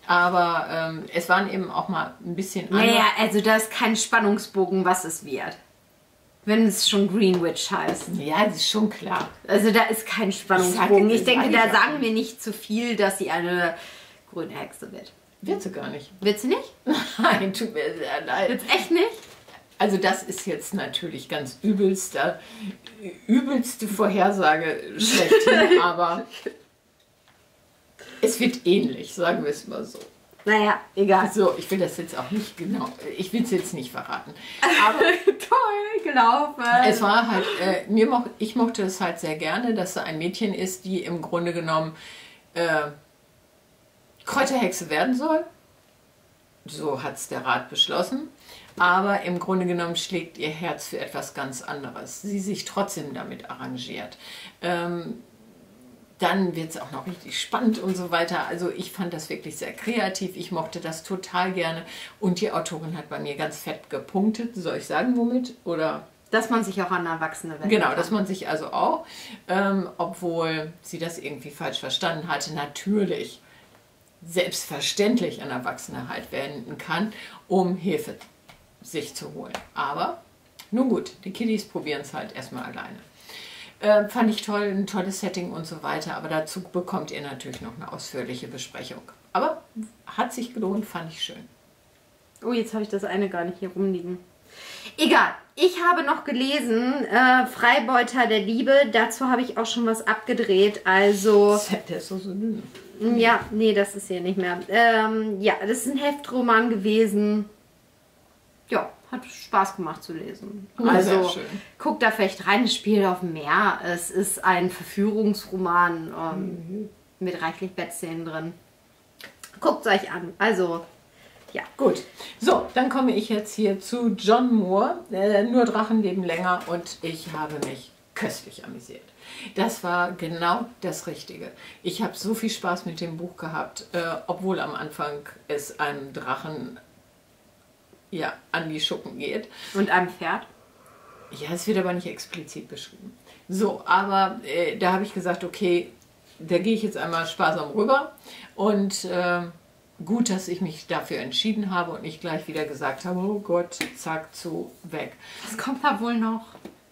Aber ähm, es waren eben auch mal ein bisschen. Naja, also da ist kein Spannungsbogen, was es wird. Wenn es schon Greenwich heißt. Ja, das ist schon klar. Also da ist kein Spannungsbogen. Ich, ich denke, da sagen wir nicht zu viel, dass sie eine grüne Hexe wird. Wird sie gar nicht. Wird sie nicht? Nein, tut mir sehr leid. Wird echt nicht? Also das ist jetzt natürlich ganz übelster, übelste Vorhersage schlechthin, aber es wird ähnlich, sagen wir es mal so. Naja, egal. So, ich will das jetzt auch nicht genau, ich will es jetzt nicht verraten. Aber toll gelaufen. Es war halt, äh, mir moch, ich mochte es halt sehr gerne, dass er ein Mädchen ist, die im Grunde genommen äh, Kräuterhexe werden soll. So hat es der Rat beschlossen. Aber im Grunde genommen schlägt ihr Herz für etwas ganz anderes. Sie sich trotzdem damit arrangiert. Ähm, dann wird es auch noch richtig spannend und so weiter. Also ich fand das wirklich sehr kreativ. Ich mochte das total gerne. Und die Autorin hat bei mir ganz fett gepunktet. Soll ich sagen, womit? Oder Dass man sich auch an Erwachsene wendet. Genau, dass man sich also auch, ähm, obwohl sie das irgendwie falsch verstanden hatte, natürlich selbstverständlich an Erwachsene halt wenden kann, um Hilfe sich zu holen. Aber nun gut, die Kiddies probieren es halt erstmal alleine. Äh, fand ich toll, ein tolles Setting und so weiter, aber dazu bekommt ihr natürlich noch eine ausführliche Besprechung. Aber hat sich gelohnt, fand ich schön. Oh, jetzt habe ich das eine gar nicht hier rumliegen. Egal, ich habe noch gelesen, äh, Freibeuter der Liebe, dazu habe ich auch schon was abgedreht, also... Der ist so dünn. Ja, nee, das ist hier nicht mehr. Ähm, ja, das ist ein Heftroman gewesen. Ja, hat Spaß gemacht zu lesen. Also guckt da vielleicht rein, es spielt auf dem Meer. Es ist ein Verführungsroman ähm, mhm. mit reichlich Bettszenen drin. Guckt es euch an. Also ja. Gut. So, dann komme ich jetzt hier zu John Moore. Äh, nur Drachen leben länger und ich habe mich köstlich amüsiert. Das war genau das Richtige. Ich habe so viel Spaß mit dem Buch gehabt, äh, obwohl am Anfang es einem Drachen ja, an die Schuppen geht. Und einem Pferd? Ja, es wird aber nicht explizit beschrieben. So, aber äh, da habe ich gesagt, okay, da gehe ich jetzt einmal sparsam rüber und äh, gut, dass ich mich dafür entschieden habe und nicht gleich wieder gesagt habe, oh Gott, zack, zu, weg. Was kommt da wohl noch?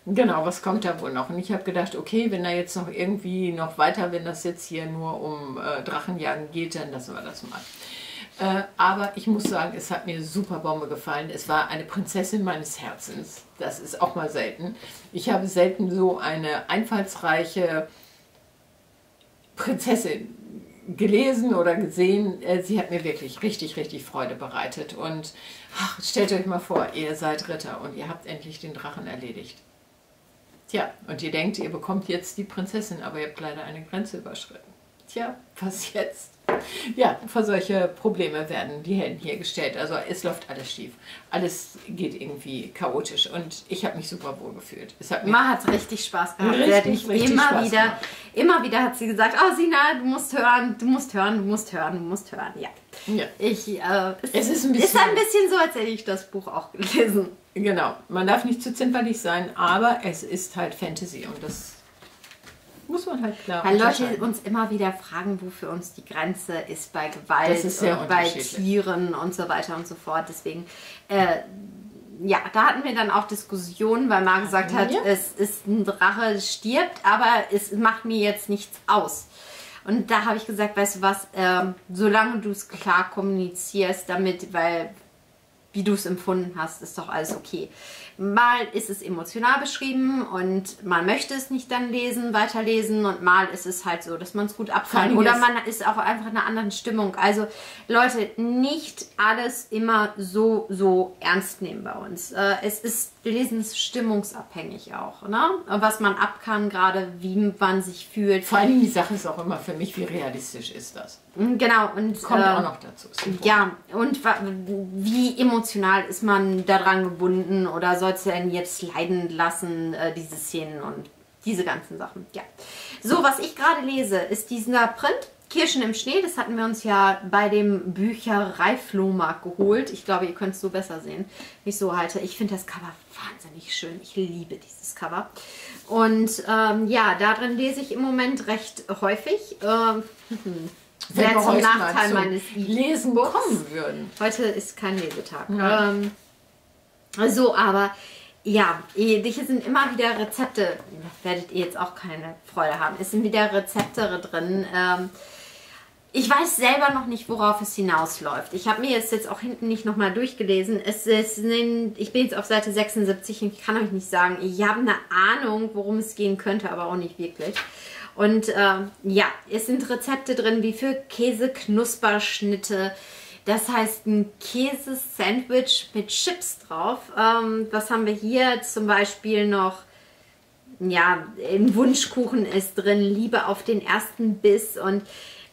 Genau, was kommt da wohl noch? Und ich habe gedacht, okay, wenn da jetzt noch irgendwie noch weiter, wenn das jetzt hier nur um äh, Drachenjagen geht, dann lassen wir das mal. Äh, aber ich muss sagen, es hat mir super Bombe gefallen. Es war eine Prinzessin meines Herzens. Das ist auch mal selten. Ich habe selten so eine einfallsreiche Prinzessin gelesen oder gesehen. Äh, sie hat mir wirklich richtig, richtig Freude bereitet. Und ach, stellt euch mal vor, ihr seid Ritter und ihr habt endlich den Drachen erledigt. Tja, und ihr denkt, ihr bekommt jetzt die Prinzessin, aber ihr habt leider eine Grenze überschritten. Tja, was jetzt? Ja, vor solche Probleme werden die Helden hier gestellt. Also es läuft alles schief. Alles geht irgendwie chaotisch und ich habe mich super wohl gefühlt. Es hat Ma hat richtig Spaß gehabt. Richtig, richtig immer Spaß wieder, gemacht. immer wieder hat sie gesagt, oh Sina, du musst hören, du musst hören, du musst hören, du musst hören. Ja. ja. Ich, äh, es, es ist, ein bisschen, ist ein bisschen so, als hätte ich das Buch auch gelesen. Genau, man darf nicht zu zimperlich sein, aber es ist halt Fantasy und das muss man halt klar Weil Leute uns immer wieder fragen, wo für uns die Grenze ist bei Gewalt ist und bei Tieren und so weiter und so fort. Deswegen, äh, ja, da hatten wir dann auch Diskussionen, weil man gesagt hat, ja. es ist ein Drache, stirbt, aber es macht mir jetzt nichts aus. Und da habe ich gesagt, weißt du was, äh, solange du es klar kommunizierst damit, weil wie du es empfunden hast, ist doch alles okay. Mal ist es emotional beschrieben und man möchte es nicht dann lesen, weiterlesen und mal ist es halt so, dass man es gut abfällt oder man ist auch einfach in einer anderen Stimmung. Also Leute, nicht alles immer so, so ernst nehmen bei uns. Äh, es ist, lesen es stimmungsabhängig auch, ne? Was man ab kann, gerade wie man sich fühlt. Vor allem die Sache ist auch immer für mich, wie realistisch ist das? Mhm, genau. Und, Kommt äh, auch noch dazu. Ja, und wie emotional ist man daran gebunden oder soll es denn jetzt leiden lassen, äh, diese Szenen und diese ganzen Sachen. Ja. So, was ich gerade lese, ist dieser Print. Kirschen im Schnee, das hatten wir uns ja bei dem Büchereiflohmarkt geholt. Ich glaube, ihr könnt es so besser sehen, wie ich so halte. Ich finde das Cover wahnsinnig schön. Ich liebe dieses Cover. Und ähm, ja, darin lese ich im Moment recht häufig. Ähm, wir zum Nachteil meines Lesen bekommen würden. Heute ist kein Lesetag. Ähm, so, aber ja, hier sind immer wieder Rezepte, werdet ihr jetzt auch keine Freude haben. Es sind wieder Rezepte drin. Ähm, ich weiß selber noch nicht, worauf es hinausläuft. Ich habe mir jetzt, jetzt auch hinten nicht nochmal durchgelesen. Es, sind, ich bin jetzt auf Seite 76 und ich kann euch nicht sagen, ich habe eine Ahnung, worum es gehen könnte, aber auch nicht wirklich. Und äh, ja, es sind Rezepte drin wie für Käseknusperschnitte, das heißt ein Käsesandwich mit Chips drauf. Ähm, was haben wir hier? Zum Beispiel noch, ja, ein Wunschkuchen ist drin, Liebe auf den ersten Biss und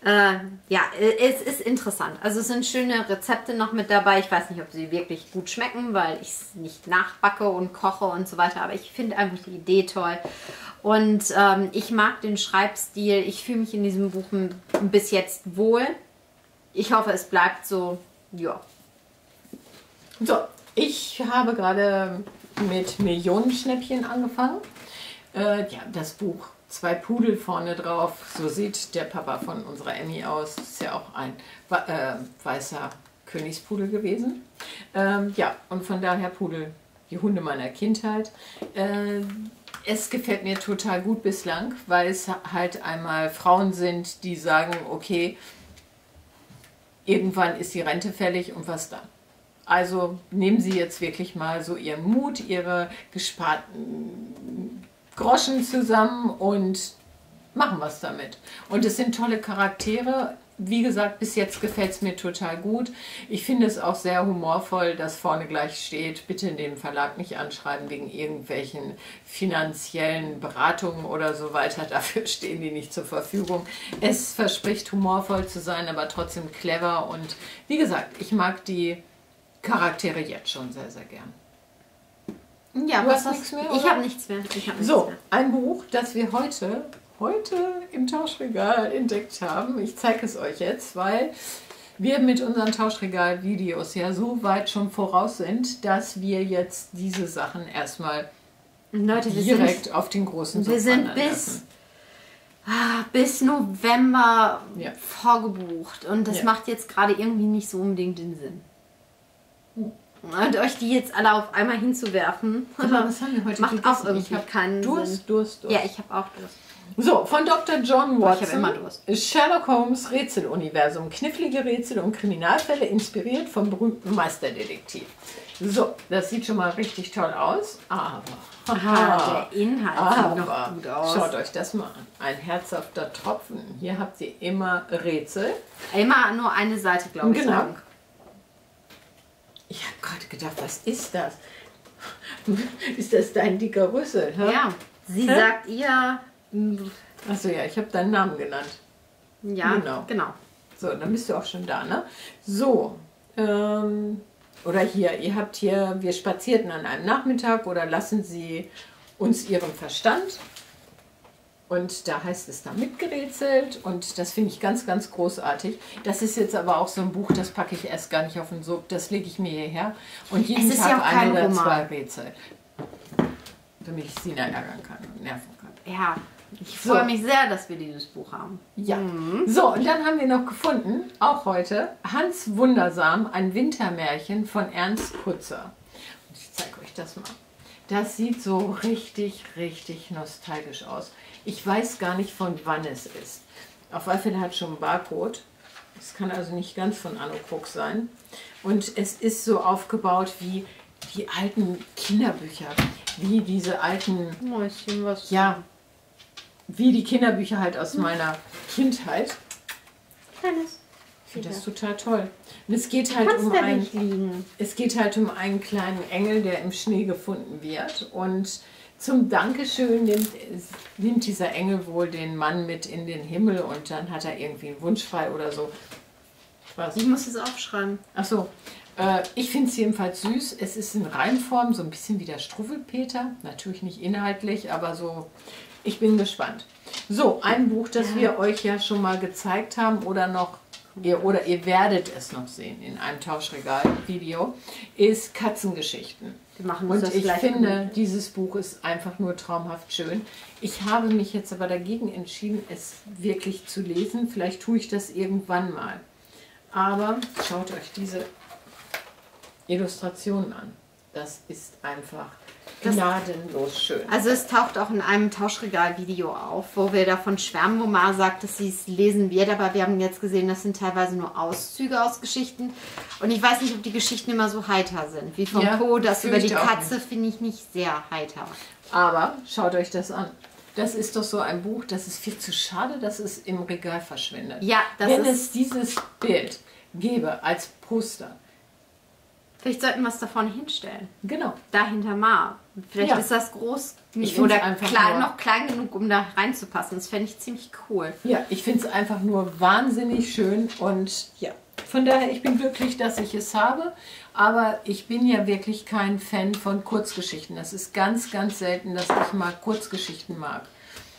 äh, ja, es ist interessant. Also es sind schöne Rezepte noch mit dabei. Ich weiß nicht, ob sie wirklich gut schmecken, weil ich es nicht nachbacke und koche und so weiter. Aber ich finde einfach die Idee toll. Und ähm, ich mag den Schreibstil. Ich fühle mich in diesem Buch bis jetzt wohl ich hoffe, es bleibt so, ja. So, ich habe gerade mit Millionenschnäppchen angefangen. Äh, ja, das Buch zwei Pudel vorne drauf. So sieht der Papa von unserer Emmy aus. Ist ja auch ein äh, weißer Königspudel gewesen. Ähm, ja, und von daher Pudel, die Hunde meiner Kindheit. Äh, es gefällt mir total gut bislang, weil es halt einmal Frauen sind, die sagen, okay, irgendwann ist die Rente fällig und was dann? Also nehmen Sie jetzt wirklich mal so Ihren Mut, Ihre gesparten Groschen zusammen und machen was damit. Und es sind tolle Charaktere. Wie gesagt, bis jetzt gefällt es mir total gut. Ich finde es auch sehr humorvoll, dass vorne gleich steht, bitte den Verlag nicht anschreiben wegen irgendwelchen finanziellen Beratungen oder so weiter. Dafür stehen die nicht zur Verfügung. Es verspricht humorvoll zu sein, aber trotzdem clever. Und wie gesagt, ich mag die Charaktere jetzt schon sehr, sehr gern. Ja, du hast nichts mehr? Oder? Ich habe nichts mehr. Hab nichts so, mehr. ein Buch, das wir heute, heute im Tauschregal entdeckt haben. Ich zeige es euch jetzt, weil wir mit unseren Tauschregal-Videos ja so weit schon voraus sind, dass wir jetzt diese Sachen erstmal Leute, direkt sind, auf den großen Wir sind bis, ah, bis November ja. vorgebucht und das ja. macht jetzt gerade irgendwie nicht so unbedingt den Sinn. Hm. Und euch die jetzt alle auf einmal hinzuwerfen, Aber was haben wir heute macht auch irgendwie keinen Durst, Sinn. Durst, Durst. Ja, ich habe auch Durst. So, von Dr. John Watson. Ich habe immer Durst. Sherlock Holmes Rätseluniversum. Knifflige Rätsel und Kriminalfälle inspiriert vom berühmten Meisterdetektiv. So, das sieht schon mal richtig toll aus, aber Aha, der Inhalt aber, sieht noch gut aus. Schaut euch das mal an. Ein herzhafter Tropfen. Hier habt ihr immer Rätsel. Immer nur eine Seite, glaube ich. Genau. Lang. Ich habe gerade gedacht, was ist das? Ist das dein dicker Rüssel? Hä? Ja, sie hä? sagt ihr. Achso, ja, ich habe deinen Namen genannt. Ja, genau. genau. So, dann bist du auch schon da, ne? So, ähm, oder hier, ihr habt hier, wir spazierten an einem Nachmittag oder lassen Sie uns Ihren Verstand und da heißt es da mitgerätselt und das finde ich ganz, ganz großartig. Das ist jetzt aber auch so ein Buch, das packe ich erst gar nicht auf den Sub, das lege ich mir hierher und jeden Tag ja ein oder Roman. zwei Rätsel. Damit ich Sina ärgern kann und nerven kann. Ja, ich freue mich sehr, dass wir dieses Buch haben. Ja. Mhm. So, und dann haben wir noch gefunden, auch heute, Hans Wundersam, ein Wintermärchen von Ernst Kutzer. Und ich zeige euch das mal. Das sieht so richtig, richtig nostalgisch aus. Ich weiß gar nicht, von wann es ist. Auf alle Fälle hat schon einen Barcode. Es kann also nicht ganz von Anno Krux sein. Und es ist so aufgebaut wie die alten Kinderbücher. Wie diese alten... Mäuschen, was? Ja, wie die Kinderbücher halt aus meiner Kindheit. Kleines. Ich finde das total toll. Und es geht halt um einen, es geht halt um einen kleinen Engel, der im Schnee gefunden wird und zum Dankeschön nimmt, nimmt dieser Engel wohl den Mann mit in den Himmel und dann hat er irgendwie einen Wunsch frei oder so. Was? Ich muss es aufschreiben. Ach so. Äh, ich finde es jedenfalls süß. Es ist in Reimform, so ein bisschen wie der Struffelpeter. Natürlich nicht inhaltlich, aber so. Ich bin gespannt. So, ein Buch, das ja. wir euch ja schon mal gezeigt haben oder noch ihr, oder ihr werdet es noch sehen in einem Tauschregal-Video, ist Katzengeschichten. Wir machen Und ich finde, gut. dieses Buch ist einfach nur traumhaft schön. Ich habe mich jetzt aber dagegen entschieden, es wirklich zu lesen. Vielleicht tue ich das irgendwann mal. Aber schaut euch diese Illustrationen an. Das ist einfach gnadenlos schön. Also es taucht auch in einem Tauschregal-Video auf, wo wir davon schwärmen, wo Ma sagt, dass sie es lesen wird, aber wir haben jetzt gesehen, das sind teilweise nur Auszüge aus Geschichten. Und ich weiß nicht, ob die Geschichten immer so heiter sind. Wie von ja, Po, das über die Katze finde ich nicht sehr heiter. Aber schaut euch das an. Das ist doch so ein Buch, das ist viel zu schade, dass es im Regal verschwindet. Ja, das Wenn ist es dieses Bild gäbe als Poster, Vielleicht sollten wir es da vorne hinstellen. Genau. Dahinter mal. Vielleicht ja. ist das groß oder klein, noch klein genug, um da reinzupassen. Das fände ich ziemlich cool. Ja, ich finde es einfach nur wahnsinnig schön und ja. Von daher, ich bin glücklich, dass ich es habe, aber ich bin ja wirklich kein Fan von Kurzgeschichten. Das ist ganz, ganz selten, dass ich mal Kurzgeschichten mag.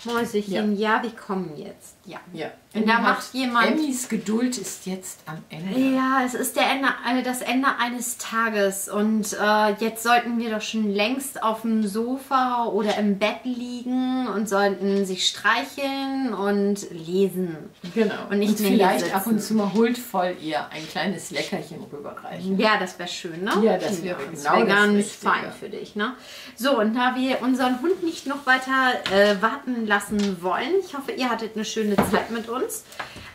Mäuschen, ja. wir kommen jetzt. Ja. Ja. Und da macht jemand- Emmys Geduld ist jetzt am Ende. Ja, es ist der Ende, äh, das Ende eines Tages und äh, jetzt sollten wir doch schon längst auf dem Sofa oder im Bett liegen und sollten sich streicheln und lesen. Genau. Und nicht und vielleicht ab und zu mal huldvoll ihr ein kleines Leckerchen rüberreichen. Ja, das wäre schön, ne? Ja, das wäre das genau wär das ganz Richtige. fein für dich, ne? So, und da wir unseren Hund nicht noch weiter äh, warten lassen wollen, ich hoffe, ihr hattet eine schöne Zeit mit uns,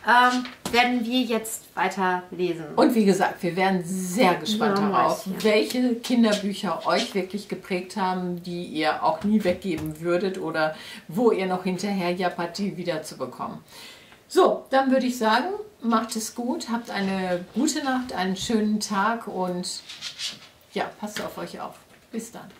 ähm, werden wir jetzt weiter lesen. Und wie gesagt, wir wären sehr gespannt Ja, darauf, welche Kinderbücher euch wirklich geprägt haben, die ihr auch nie weggeben würdet oder wo ihr noch hinterher jappert, die wieder zu bekommen. So, dann würde ich sagen, macht es gut, habt eine gute Nacht, einen schönen Tag und ja, passt auf euch auf. Bis dann.